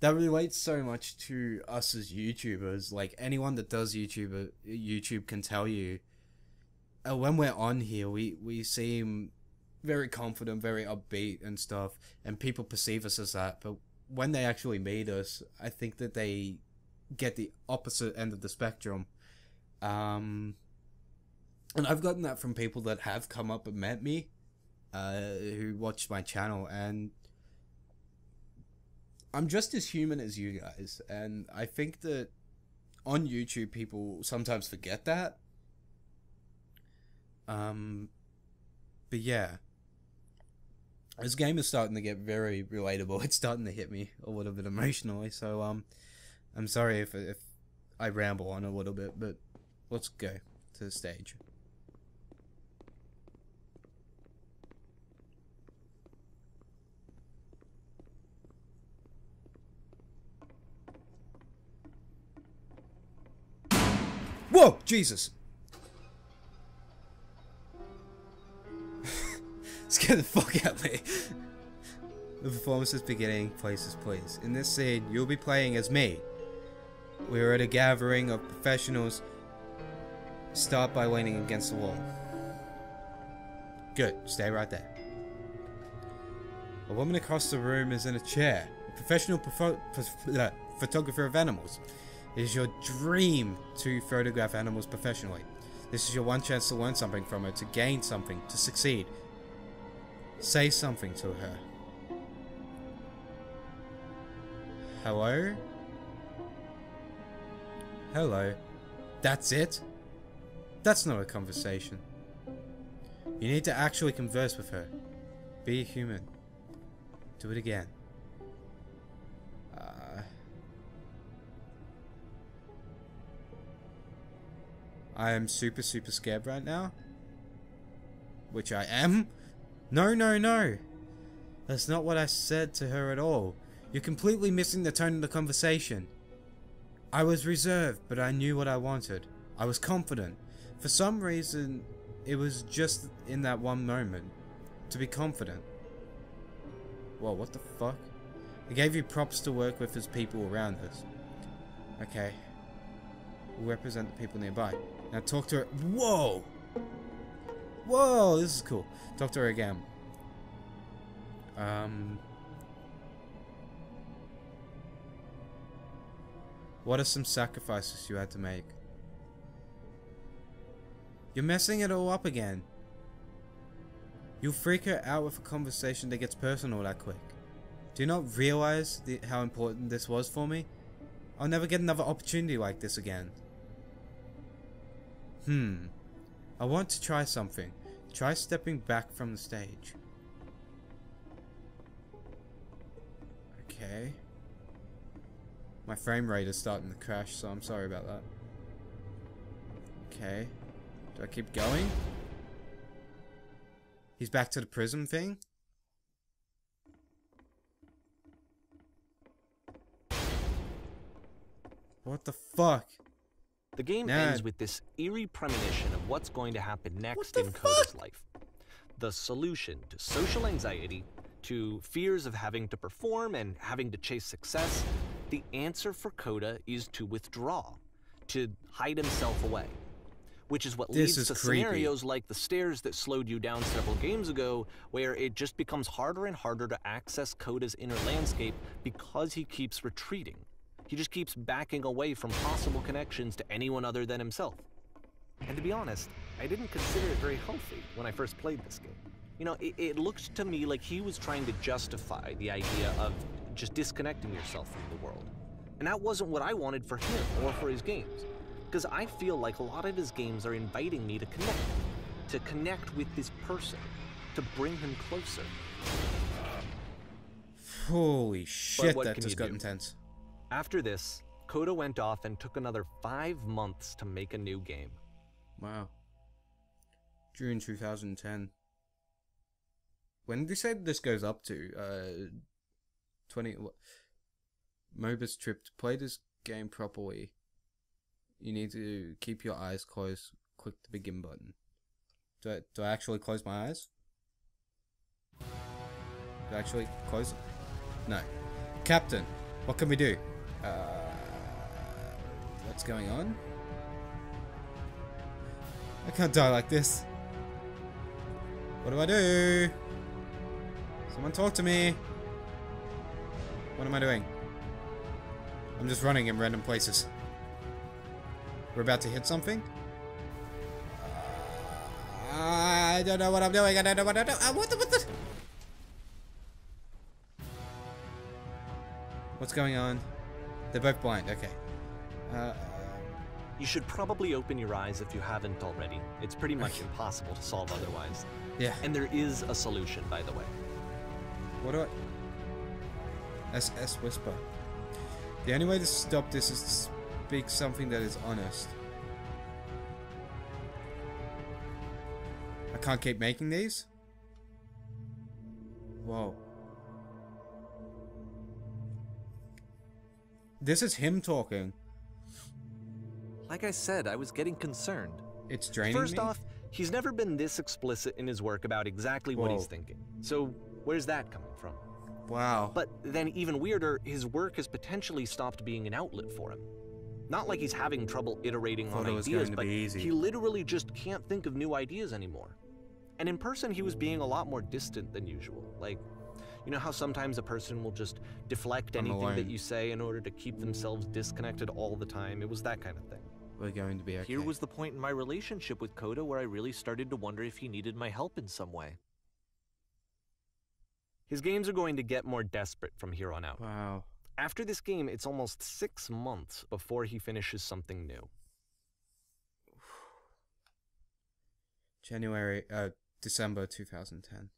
That relates so much to us as YouTubers. Like anyone that does YouTube YouTube can tell you uh, when we're on here we we seem very confident, very upbeat and stuff and people perceive us as that, but when they actually meet us, I think that they get the opposite end of the spectrum. Um, and I've gotten that from people that have come up and met me, uh, who watch my channel, and I'm just as human as you guys. And I think that on YouTube, people sometimes forget that. Um, but yeah, this game is starting to get very relatable. (laughs) It's starting to hit me a little bit emotionally. So um, I'm sorry if if I ramble on a little bit, but let's go to the stage. Whoa, Jesus! (laughs) Scare the fuck out of me. The performance is beginning. Places, please. In this scene, you'll be playing as me. We are at a gathering of professionals. Start by leaning against the wall. Good. Stay right there. A woman across the room is in a chair. A professional profo- ph- uh, photographer of animals. It is your dream to photograph animals professionally. This is your one chance to learn something from her, to gain something, to succeed. Say something to her. Hello? Hello. That's it? That's not a conversation. You need to actually converse with her. Be human. Do it again. I am super, super scared right now. Which I am. No, no, no. That's not what I said to her at all. You're completely missing the tone of the conversation. I was reserved, but I knew what I wanted. I was confident. For some reason, it was just in that one moment. To be confident. Whoa, what the fuck? I gave you props to work with as people around us. Okay. We'll represent the people nearby. Now talk to her. Whoa! Whoa, this is cool. Talk to her again. Um. What are some sacrifices you had to make? You're messing it all up again. You'll freak her out with a conversation that gets personal that quick. Do you not realize the, how important this was for me? I'll never get another opportunity like this again. Hmm. I want to try something. Try stepping back from the stage. Okay. My frame rate is starting to crash, so I'm sorry about that. Okay. Do I keep going? He's back to the prism thing? What the fuck? The game Nah. ends with this eerie premonition of what's going to happen next in Coda's life. The solution to social anxiety, to fears of having to perform and having to chase success, the answer for Coda is to withdraw, to hide himself away. Which is what This leads is to creepy. scenarios like the stairs that slowed you down several games ago, where it just becomes harder and harder to access Coda's inner landscape because he keeps retreating. He just keeps backing away from possible connections to anyone other than himself. And to be honest, I didn't consider it very healthy when I first played this game. You know, it, it looked to me like he was trying to justify the idea of just disconnecting yourself from the world. And that wasn't what I wanted for him or for his games. Because I feel like a lot of his games are inviting me to connect, to connect with this person, to bring him closer. Holy shit, that just got do? intense. After this, Coda went off and took another five months to make a new game. Wow. June 2010. When did you say this goes up to? Uh, 20. What? Mobus tripped. Play this game properly, you need to keep your eyes closed. Click the begin button. Do I, do I actually close my eyes? Do I actually close? No. Captain, what can we do? Uh, what's going on? I can't die like this. What do I do? Someone talk to me. What am I doing? I'm just running in random places. We're about to hit something? Uh, I don't know what I'm doing. I don't know what I'm doing. Uh, what the, what the? What's going on? They're both blind. Okay. Uh, You should probably open your eyes if you haven't already. It's pretty much impossible to solve otherwise. yeah. And there is a solution, by the way. What do I... SS Whisper. The only way to stop this is to speak something that is honest. I can't keep making these? Whoa. This is him talking. Like I said, I was getting concerned. It's draining First me? off, he's never been this explicit in his work about exactly what he's thinking. So, where's that coming from? Wow. But then, even weirder, his work has potentially stopped being an outlet for him. Not like he's having trouble iterating on ideas, but he literally just can't think of new ideas anymore. And in person, he was being a lot more distant than usual. Like, you know how sometimes a person will just deflect I'm anything that you say in order to keep themselves disconnected all the time? It was that kind of thing. We're going to be okay. Here was the point in my relationship with Coda where I really started to wonder if he needed my help in some way. His games are going to get more desperate from here on out. Wow. After this game, it's almost six months before he finishes something new. (sighs) January, uh, December 2010.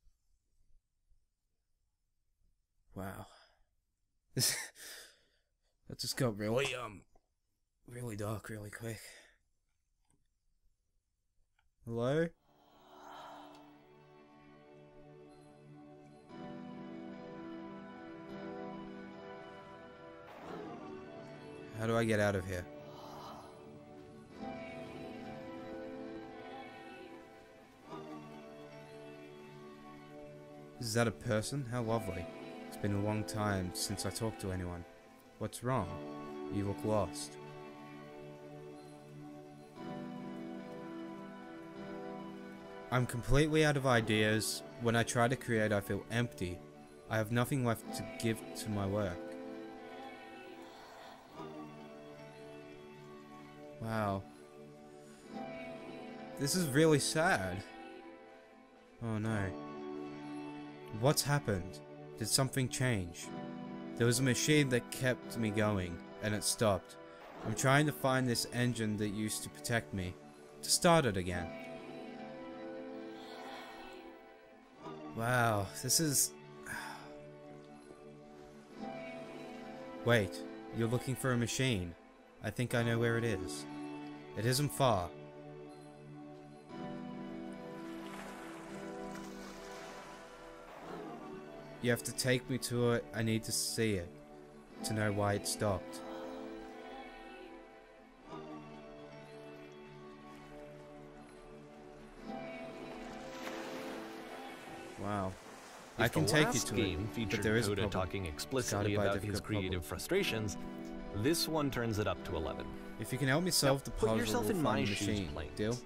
Wow. (laughs) This that just got really um really dark really quick. Hello? How do I get out of here? Is that a person? How lovely. Been a long time since I talked to anyone. What's wrong? You look lost. I'm completely out of ideas. When I try to create, I feel empty. I have nothing left to give to my work. Wow. This is really sad. Oh no. What's happened? Did something change? There was a machine that kept me going, and it stopped. I'm trying to find this engine that used to protect me, to start it again. Wow, this is... (sighs) Wait, you're looking for a machine. I think I know where it is. It isn't far. You have to take me to it. I need to see it. To know why it stopped. Wow. I can take you to game it, featured but there is a Coda problem. talking explicitly Started by a about his creative problem. frustrations, this one turns it up to 11. If you can help me solve the put yourself in my the shoes, machine. Plains. Deal?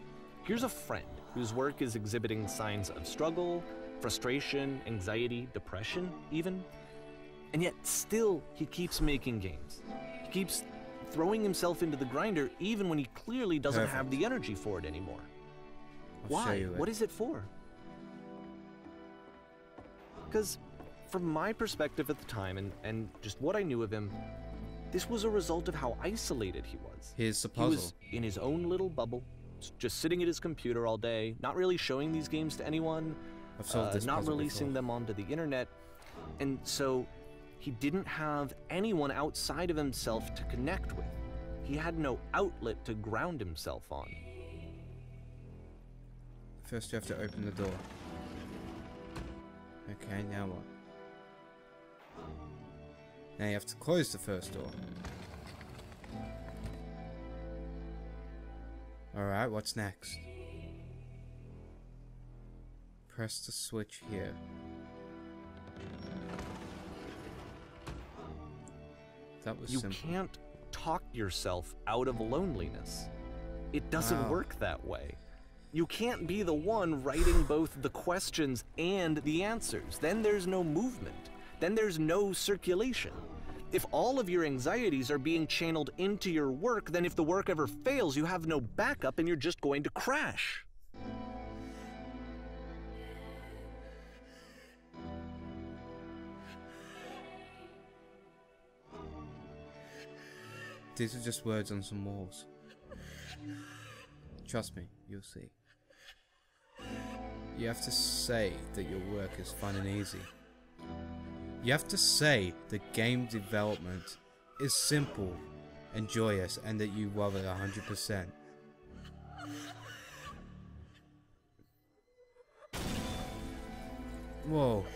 Here's a friend whose work is exhibiting signs of struggle, frustration, anxiety, depression, even. And yet, still, he keeps making games. He keeps throwing himself into the grinder even when he clearly doesn't have the energy for it anymore. I'll Why? What is it for? Because, from my perspective at the time and, and just what I knew of him, this was a result of how isolated he was. Here's the He was in his own little bubble, just sitting at his computer all day, not really showing these games to anyone, uh, this not releasing before. them onto the internet. And so he didn't have anyone outside of himself to connect with. He had no outlet to ground himself on. First you have to open the door. Okay, now what? Now you have to close the first door. Alright, what's next? Press the switch here. That was You simple. can't talk yourself out of loneliness. It doesn't Wow. work that way. You can't be the one writing (sighs) both the questions and the answers. Then there's no movement. Then there's no circulation. If all of your anxieties are being channeled into your work, then if the work ever fails, you have no backup and you're just going to crash. These are just words on some walls. Trust me, you'll see. You have to say that your work is fun and easy. You have to say that game development is simple and joyous and that you love it 100%. Whoa.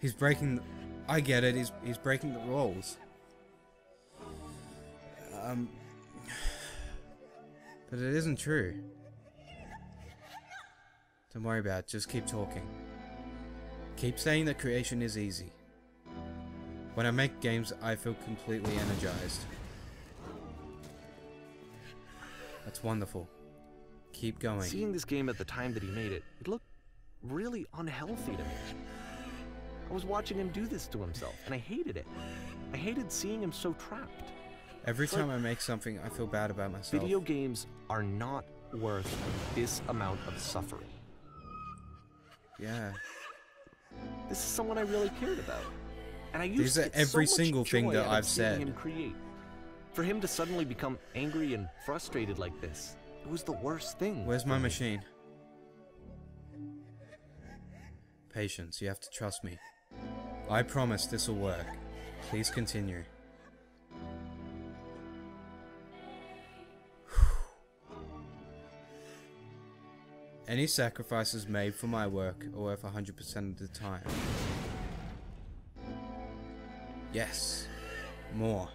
He's breaking. the... I get it, he's, he's breaking the rules. Um, but it isn't true. Don't worry about it, just keep talking. Keep saying that creation is easy. When I make games, I feel completely energized. That's wonderful. Keep going. Seeing this game at the time that he made it, it looked really unhealthy to me. I was watching him do this to himself, and I hated it. I hated seeing him so trapped. Every It's like- time I make something, I feel bad about myself. Video games are not worth this amount of suffering. Yeah. This is someone I really cared about. And I used These to get every so much single thing joy that I've said. Him create. For him to suddenly become angry and frustrated like this, it was the worst thing. Where's my me. machine? Patience, you have to trust me. I promise this will work. Please continue. Any sacrifices made for my work are worth 100% of the time. Yes. More.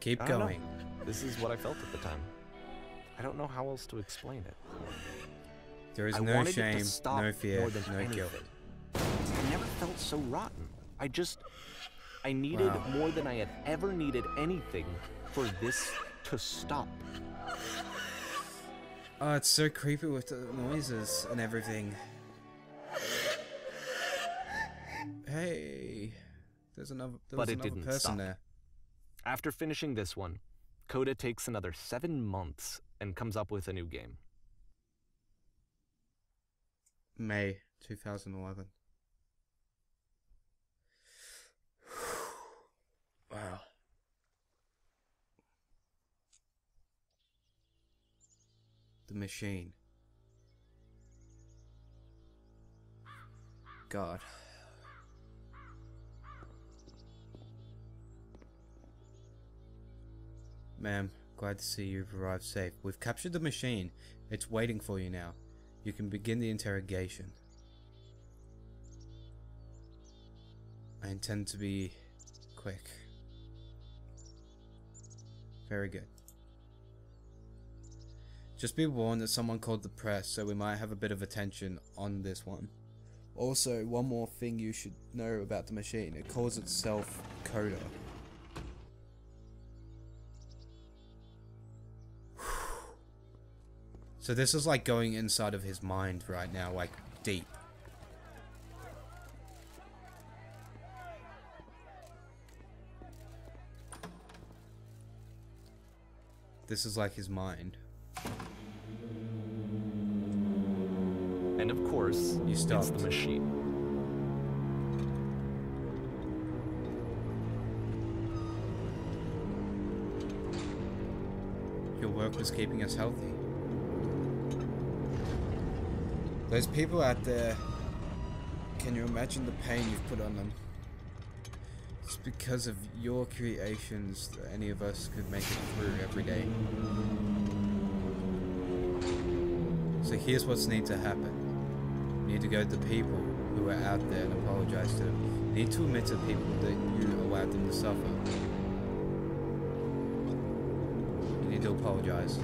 Keep know. going. This is what I felt at the time. I don't know how else to explain it. There is I no shame, no fear, more than no guilt. I never felt so rotten. I just. I needed Wow. more than I had ever needed anything for this to stop. Oh, it's so creepy with the noises and everything. Hey, there's another. There But it another didn't person stop. there. After finishing this one, Coda takes another seven months and comes up with a new game. May 2011. (sighs) wow. The machine. God. Ma'am, glad to see you've arrived safe. We've captured the machine. It's waiting for you now. You can begin the interrogation. I intend to be quick. Very good. Just be warned that someone called the press, so we might have a bit of attention on this one. Also, one more thing you should know about the machine. It calls itself Coda. So this is like going inside of his mind right now, like deep. This is like his mind. And of course, You it's stopped. the machine. Your work was keeping us healthy. Those people out there, can you imagine the pain you've put on them? It's because of your creations that any of us could make it through every day. So here's what's need to happen. Need to go to the people who are out there and apologize to them. You need to admit to the people that you allowed them to suffer. You need to apologize.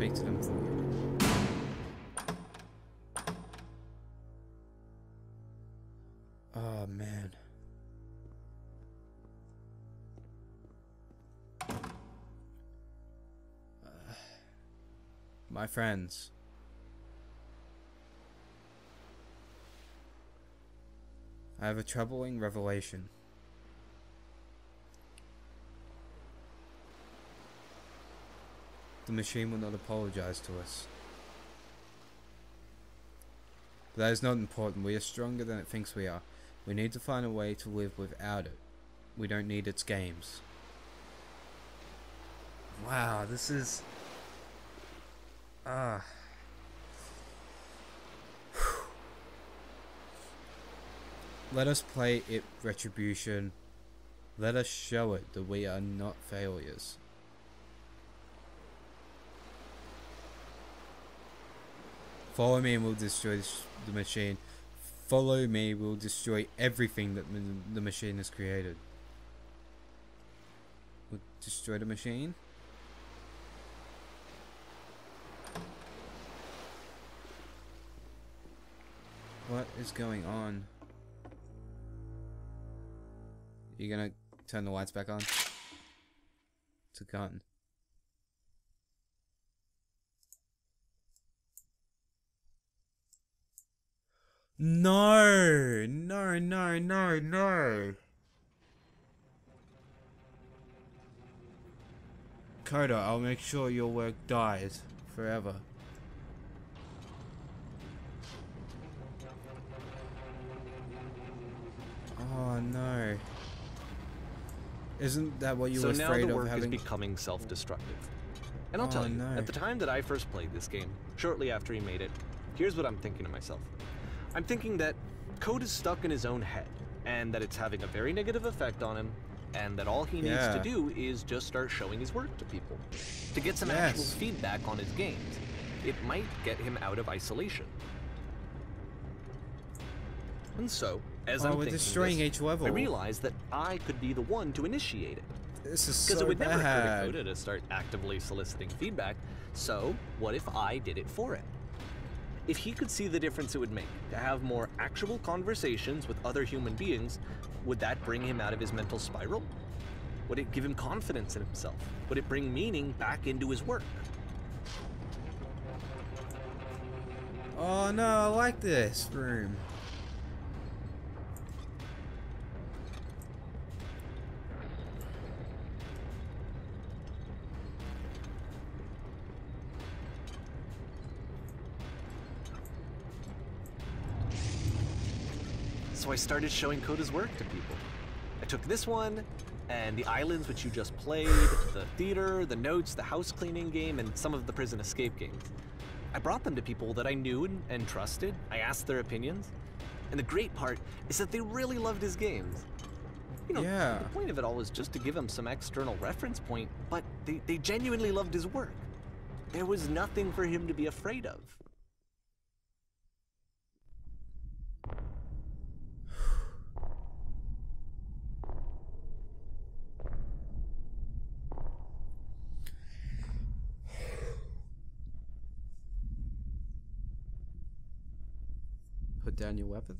Speak to them for you. Oh man. Uh, my friends. I have a troubling revelation. The machine will not apologize to us. But that is not important. We are stronger than it thinks we are. We need to find a way to live without it. We don't need its games. Wow, this is. Ah. Let us play it retribution. Let us show it that we are not failures. Follow me and we'll destroy this, the machine. Follow me, we'll destroy everything that the machine has created. We'll destroy the machine? What is going on? You gonna turn the lights back on? It's a gun. No, no, no, no, no. Coda, I'll make sure your work dies forever. Oh no. Isn't that what you so were now afraid the of work having? is becoming self-destructive. And I'll Oh, tell you, no. at the time that I first played this game, shortly after he made it, here's what I'm thinking to myself. I'm thinking that Coda is stuck in his own head, and that it's having a very negative effect on him, and that all he needs Yeah. to do is just start showing his work to people. To get some actual feedback on his games. It might get him out of isolation. And so, as Oh, I'm thinking destroying this, each level. I realized that I could be the one to initiate it. This is Because so it would never occur bad. to Coda to start actively soliciting feedback. So, what if I did it for him? If he could see the difference it would make to have more actual conversations with other human beings, would that bring him out of his mental spiral? Would it give him confidence in himself? Would it bring meaning back into his work? Oh no, I like this room. So I started showing Coda's work to people. I took this one, and the islands which you just played, the theater, the notes, the house cleaning game, and some of the prison escape games. I brought them to people that I knew and, and trusted. I asked their opinions. And the great part is that they really loved his games. You know, Yeah. the point of it all was just to give him some external reference point, but they, they genuinely loved his work. There was nothing for him to be afraid of. Down your weapon.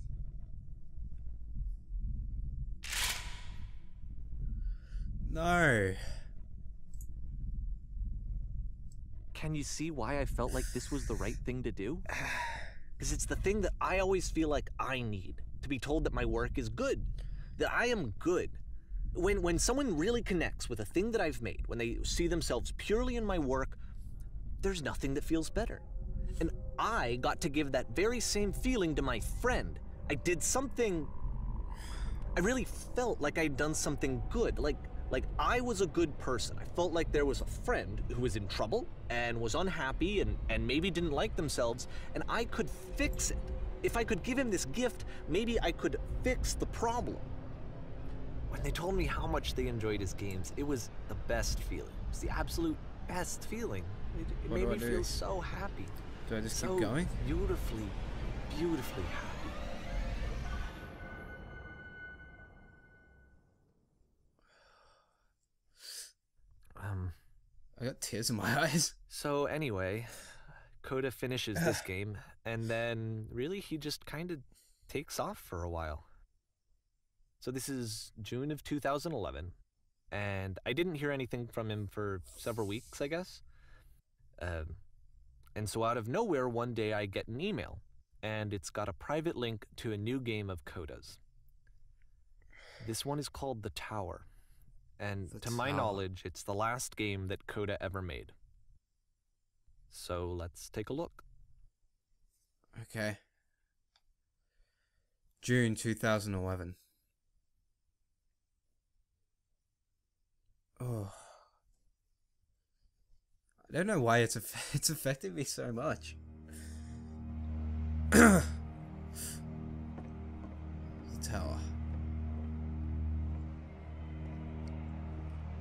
No. Can you see why I felt like this was the right thing to do? (sighs) Because it's the thing that I always feel like I need to be told that my work is good, that I am good. When, when someone really connects with a thing that I've made, when they see themselves purely in my work, there's nothing that feels better. And I got to give that very same feeling to my friend. I did something. I really felt like I'd done something good. Like, like I was a good person. I felt like there was a friend who was in trouble and was unhappy and, and maybe didn't like themselves, and I could fix it. If I could give him this gift, maybe I could fix the problem. When they told me how much they enjoyed his games, it was the best feeling. It was the absolute best feeling. It, it made me do? feel so happy. Do I just so keep going? beautifully, beautifully happy. Um, I got tears in my (laughs) eyes. so anyway, Coda finishes (sighs) this game, and then really he just kind of takes off for a while. So this is June of 2011, and I didn't hear anything from him for several weeks, I guess. Um, and so out of nowhere, one day I get an email, and it's got a private link to a new game of Coda's. This one is called The Tower, and The to my knowledge, it's the last game that Coda ever made. So let's take a look. Okay. June 2011. Oh. I don't know why it's (laughs) it's affected me so much. (clears throat) the tower.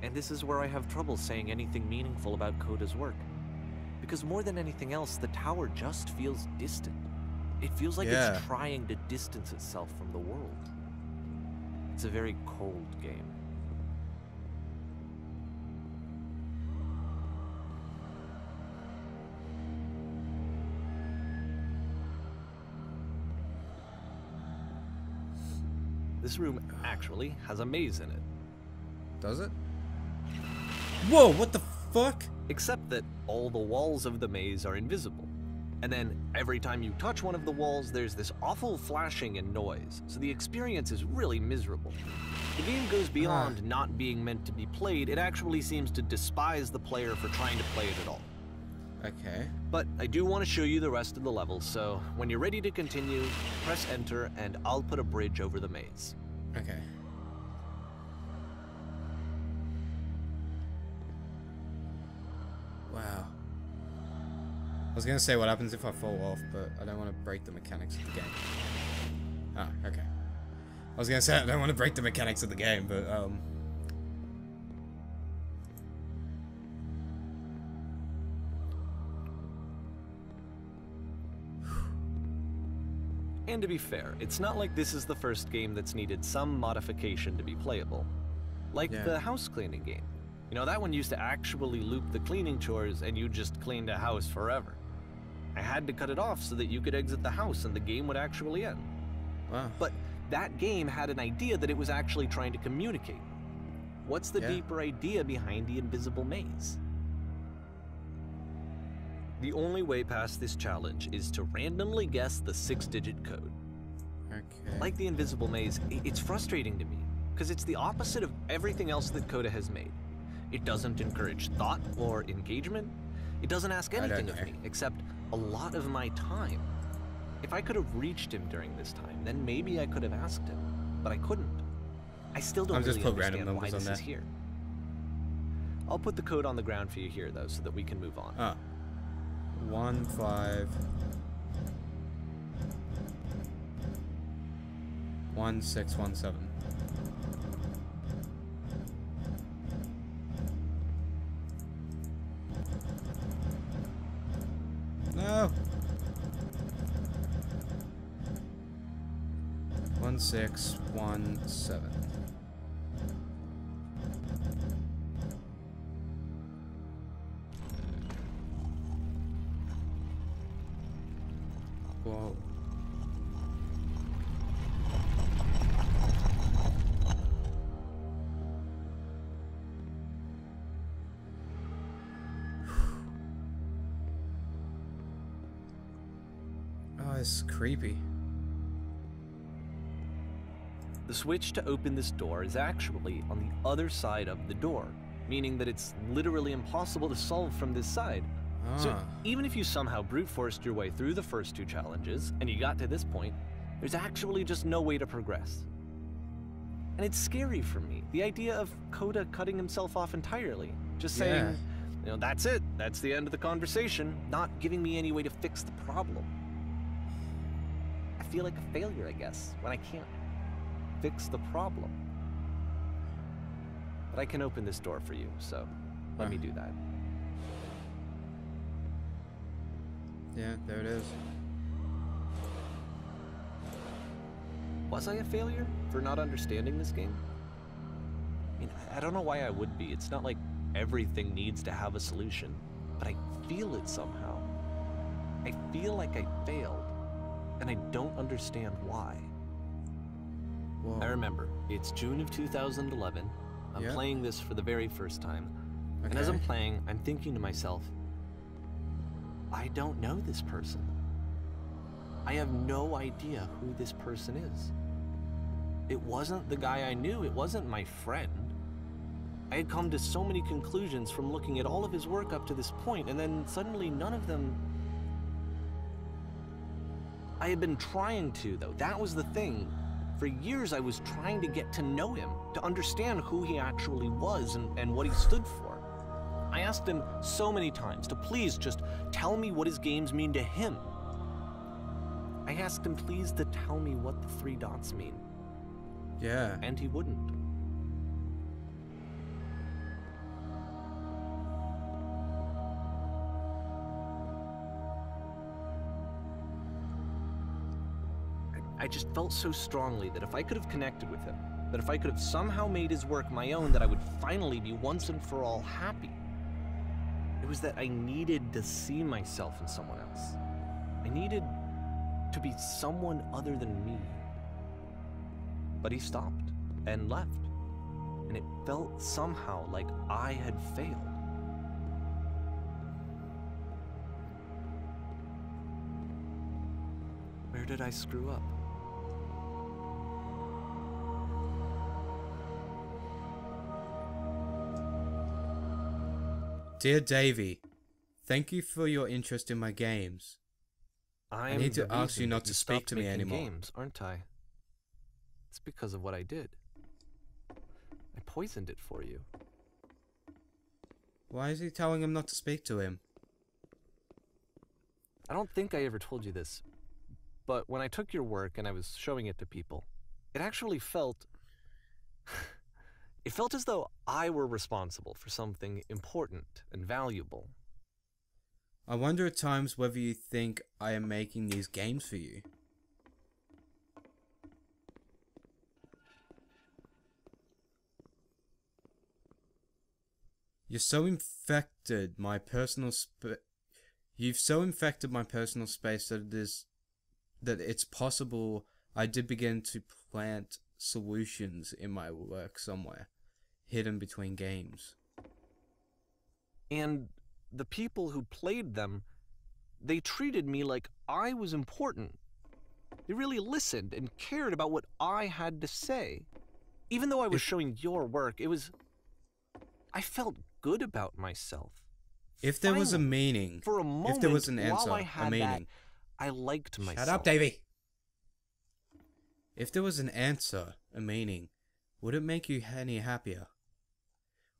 And this is where I have trouble saying anything meaningful about Coda's work. Because more than anything else, the tower just feels distant. It feels like Yeah. it's trying to distance itself from the world. It's a very cold game. This room actually has a maze in it. Does it? Whoa, what the fuck? except that all the walls of the maze are invisible. And then every time you touch one of the walls, there's this awful flashing and noise, so the experience is really miserable. The game goes ah. beyond not being meant to be played, it actually seems to despise the player for trying to play it at all. Okay. But I do want to show you the rest of the level, so when you're ready to continue, press enter and I'll put a bridge over the maze. Okay. Wow. I was gonna say what happens if I fall off, but I don't want to break the mechanics of the game. Ah, okay. I was gonna say I don't want to break the mechanics of the game, but um. And to be fair, it's not like this is the first game that's needed some modification to be playable. Like Yeah. the house cleaning game. You know, that one used to actually loop the cleaning chores and you just cleaned a house forever. I had to cut it off so that you could exit the house and the game would actually end. Wow. But that game had an idea that it was actually trying to communicate. What's the Yeah. deeper idea behind the invisible maze? The only way past this challenge is to randomly guess the six digit code. Okay. Like the invisible maze, it's frustrating to me because it's the opposite of everything else that Coda has made. It doesn't encourage thought or engagement. It doesn't ask anything of me except a lot of my time. If I could have reached him during this time, then maybe I could have asked him, but I couldn't. I still don't just really random understand why this is here. I'll put the code on the ground for you here though, so that we can move on. Ah. One five. One six one seven. No. One six one seven. Whoa. Oh, it's creepy. The switch to open this door is actually on the other side of the door, meaning that it's literally impossible to solve from this side. So Ah. even if you somehow brute forced your way through the first two challenges and you got to this point, there's actually just no way to progress. And it's scary for me, the idea of Coda cutting himself off entirely, just saying, Yeah. you know, that's it, that's the end of the conversation, not giving me any way to fix the problem. I feel like a failure, I guess, when I can't fix the problem. But I can open this door for you, so let me Ah. do that. Yeah, there it is. Was I a failure for not understanding this game? I mean, I- don't know why I would be. It's not like everything needs to have a solution, but I feel it somehow. I feel like I failed, and I don't understand why. Whoa. I remember, it's June of 2011. I'm Yeah. playing this for the very first time. And as I'm playing, I'm thinking to myself, I don't know this person. I have no idea who this person is. It wasn't the guy I knew, it wasn't my friend. I had come to so many conclusions from looking at all of his work up to this point, and then suddenly none of them. I had been trying to, though. That was the thing. For years, I was trying to get to know him, to understand who he actually was and, and what he stood for. I asked him so many times to please just tell me what his games mean to him. I asked him please to tell me what the three dots mean, Yeah. and he wouldn't. I- I just felt so strongly that if I could have connected with him, that if I could have somehow made his work my own, that I would finally be once and for all happy. Was that I needed to see myself in someone else. I needed to be someone other than me. But he stopped and left. And it felt somehow like I had failed. Where did I screw up? Dear Davey, thank you for your interest in my games. I, I need to ask you not that to speak to me anymore. Games, aren't I? It's because of what I did. I poisoned it for you. Why is he telling him not to speak to him? I don't think I ever told you this, but when I took your work and I was showing it to people, it actually felt. It felt as though I were responsible for something important and valuable. I wonder at times whether you think I am making these games for you. You're so infected my personal sp- You've so infected my personal space that it is that it's possible I did begin to plant solutions in my work somewhere, hidden between games. And the people who played them, they treated me like I was important. They really listened and cared about what I had to say. Even though I was If- showing your work, it was. I felt good about myself. If there was a meaning, For a moment, if there was an while answer, I a had meaning. that, I liked myself. Shut up, Davey. If there was an answer, a meaning, would it make you any happier?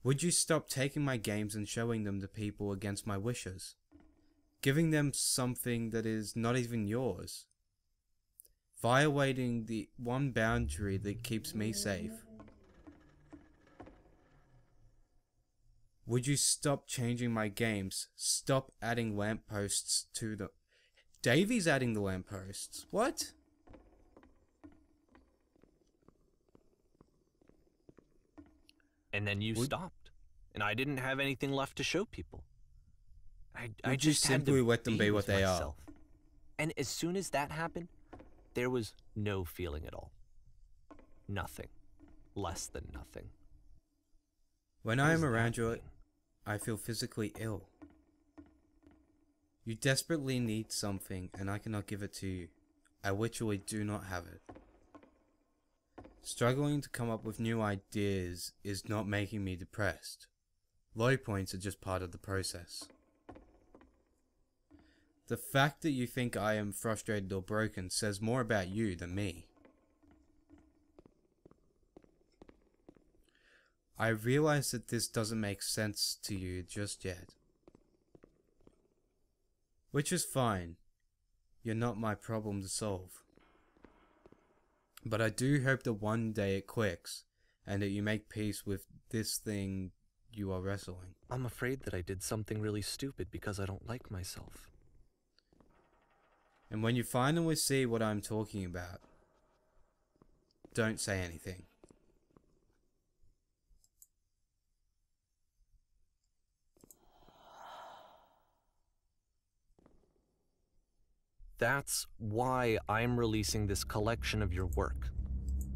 Would you stop taking my games and showing them to people against my wishes? Giving them something that is not even yours? Violating the one boundary that keeps me safe? Would you stop changing my games? Stop adding lampposts to the. Davey's adding the lampposts. What? And then you Would- stopped, and I didn't have anything left to show people. I, I just had to simply let them be what they are? myself. And as soon as that happened, there was no feeling at all. Nothing. Less than nothing. When What I am around you. I feel physically ill. You desperately need something, and I cannot give it to you. I literally do not have it. Struggling to come up with new ideas is not making me depressed. Low points are just part of the process. The fact that you think I am frustrated or broken says more about you than me. I realize that this doesn't make sense to you just yet. Which is fine. You're not my problem to solve. But I do hope that one day it clicks, and that you make peace with this thing you are wrestling. I'm afraid that I did something really stupid because I don't like myself. And when you finally see what I'm talking about, don't say anything. That's why I'm releasing this collection of your work.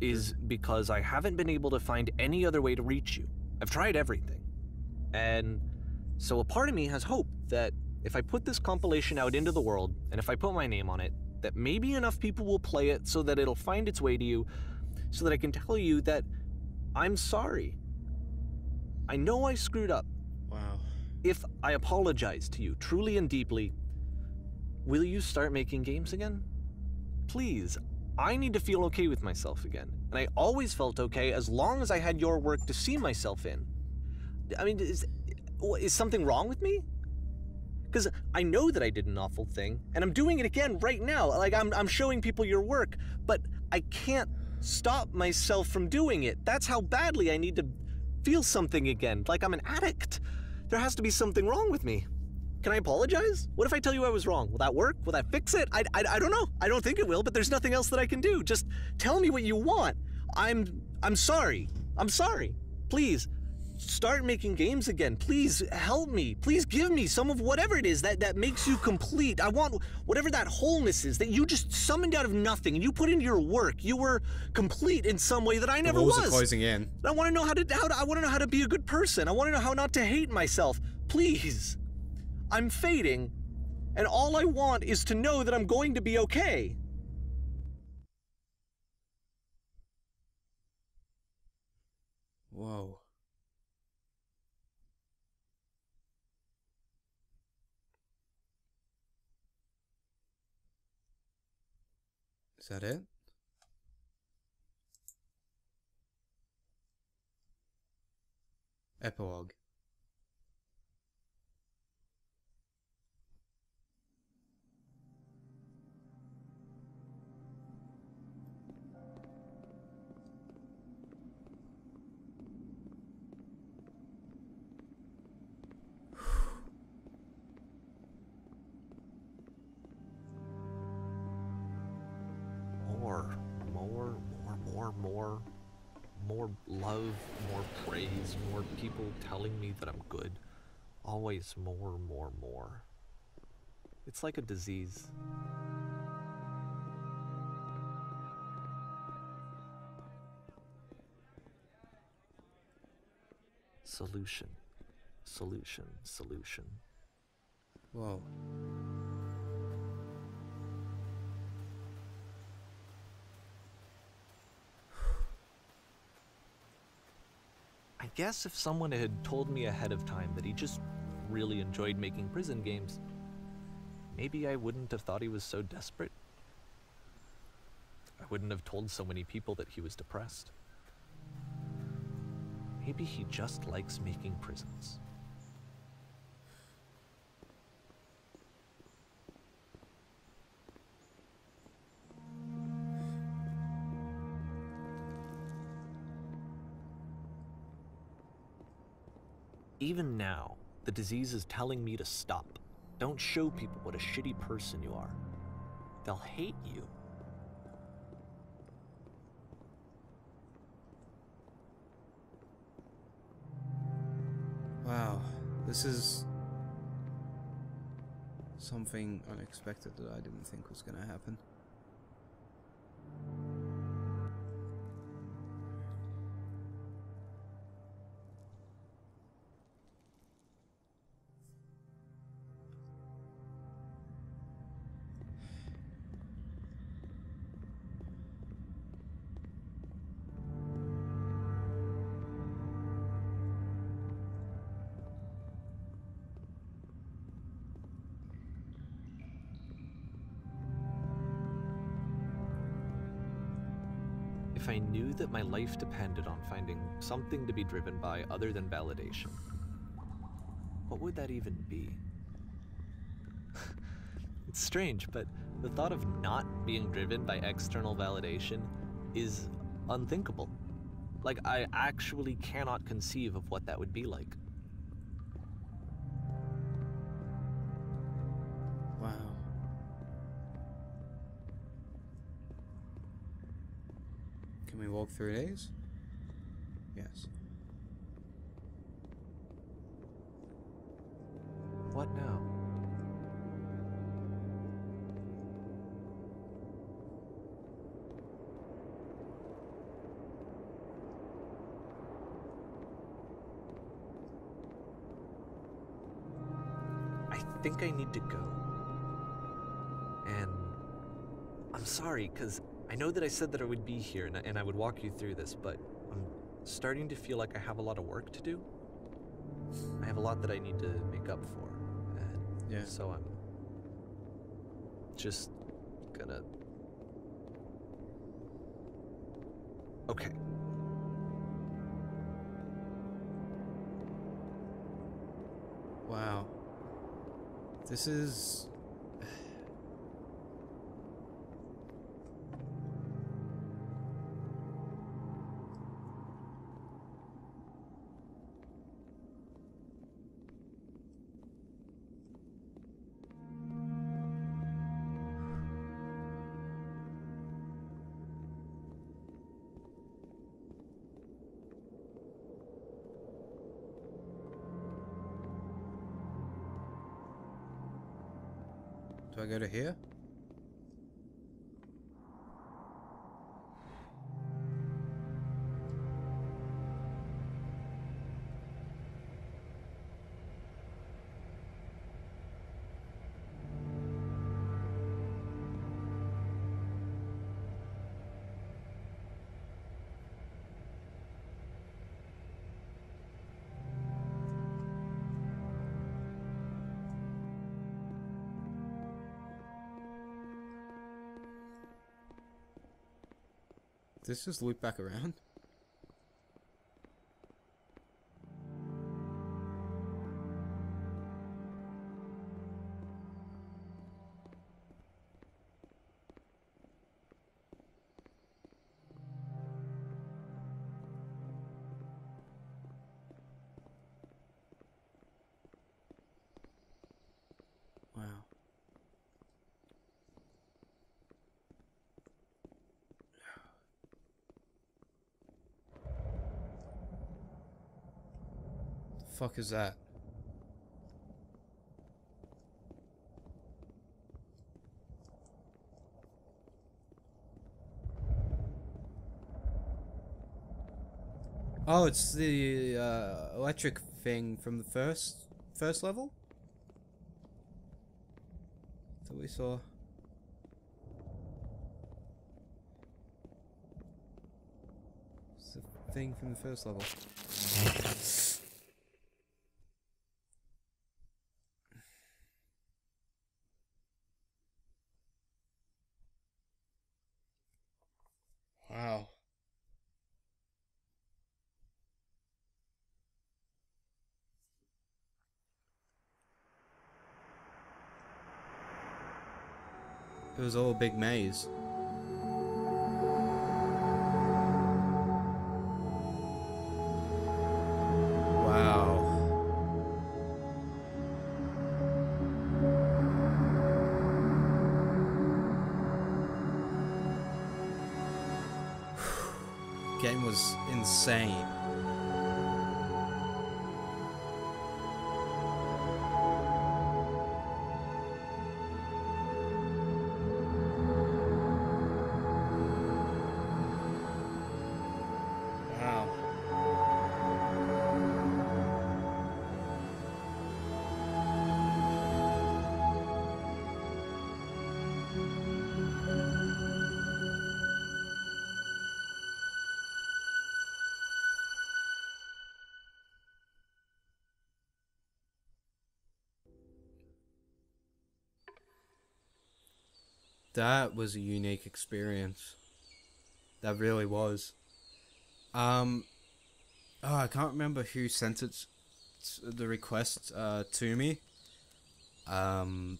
Is hmm. because I haven't been able to find any other way to reach you. I've tried everything. And so a part of me has hope that if I put this compilation out into the world, and if I put my name on it, that maybe enough people will play it so that it'll find its way to you, so that I can tell you that I'm sorry. I know I screwed up. Wow. If I apologize to you truly and deeply, will you start making games again? Please, I need to feel okay with myself again. And I always felt okay as long as I had your work to see myself in. I mean, is, is something wrong with me? Because I know that I did an awful thing, and I'm doing it again right now. Like, I'm, I'm showing people your work, but I can't stop myself from doing it. That's how badly I need to feel something again, like I'm an addict. There has to be something wrong with me. Can I apologize? What if I tell you I was wrong? Will that work? Will that fix it? I, I, I don't know. I don't think it will, but there's nothing else that I can do. Just tell me what you want. I'm I'm sorry. I'm sorry. Please start making games again. Please help me. Please give me some of whatever it is that, that makes you complete. I want whatever that wholeness is that you just summoned out of nothing and you put into your work. You were complete in some way that I never the walls was. are closing in. I want to know how to how to, I want to know how to be a good person. I want to know how not to hate myself. Please. I'm fading, and all I want is to know that I'm going to be okay. Whoa. Is that it? Epilogue more, more, love, more praise, more people telling me that I'm good. Always more, more, more. It's like a disease. Solution, solution, solution. Whoa. Guess if someone had told me ahead of time that he just really enjoyed making prison games, maybe I wouldn't have thought he was so desperate. I wouldn't have told so many people that he was depressed. Maybe he just likes making prisons. Even now, the disease is telling me to stop. Don't show people what a shitty person you are. They'll hate you. Wow. This is something unexpected that I didn't think was gonna happen. Life depended on finding something to be driven by other than validation, what would that even be? (laughs) it's strange, but the thought of not being driven by external validation is unthinkable. Like, I actually cannot conceive of what that would be like. Through these? Yes. What now? I think I need to go. And I'm sorry, because I know that I said that I would be here and I, and I would walk you through this, but I'm starting to feel like I have a lot of work to do. I have a lot that I need to make up for. And Yeah. so I'm just gonna. Okay. Wow. This is. I go to here? This just loop back around? Fuck is that? Oh, it's the uh, electric thing from the first first level that we saw. It's the thing from the first level. Wow. It was all a big maze. That was a unique experience. That really was. Um, oh, I can't remember who sent it, the request uh, to me. Um,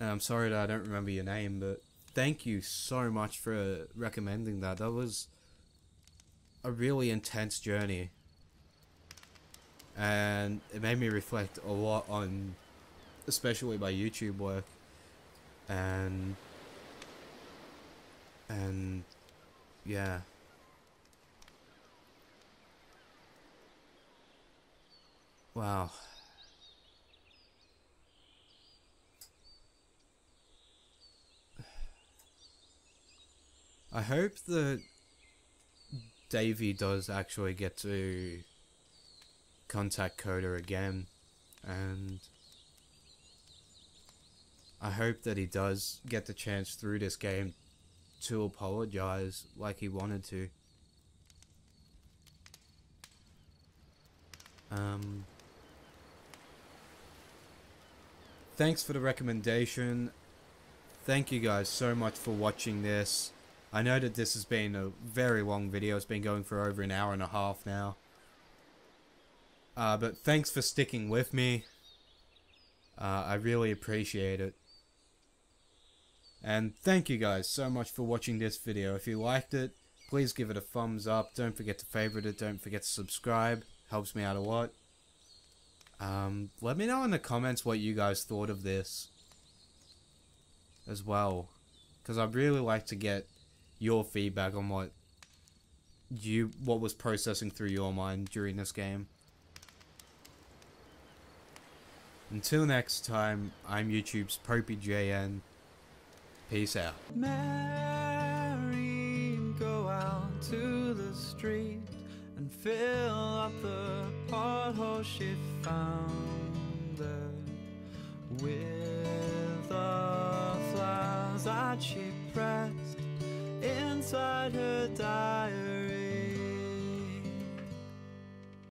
and I'm sorry that I don't remember your name, but thank you so much for recommending that. That was a really intense journey. And it made me reflect a lot on, especially my YouTube work. And, and, yeah. Wow. I hope that Davey does actually get to contact Coda again and I hope that he does get the chance through this game to apologize like he wanted to. Um, thanks for the recommendation. Thank you guys so much for watching this. I know that this has been a very long video. It's been going for over an hour and a half now. Uh, but thanks for sticking with me. Uh, I really appreciate it. And thank you guys so much for watching this video. If you liked it, please give it a thumbs up. Don't forget to favorite it. Don't forget to subscribe. Helps me out a lot. Um, let me know in the comments what you guys thought of this. As well. Because I'd really like to get your feedback on what you what was processing through your mind during this game. Until next time, I'm YouTube's popeyJN. Peace out. Mary, go out to the street and fill up the pothole she found there with the flowers that she pressed inside her diary.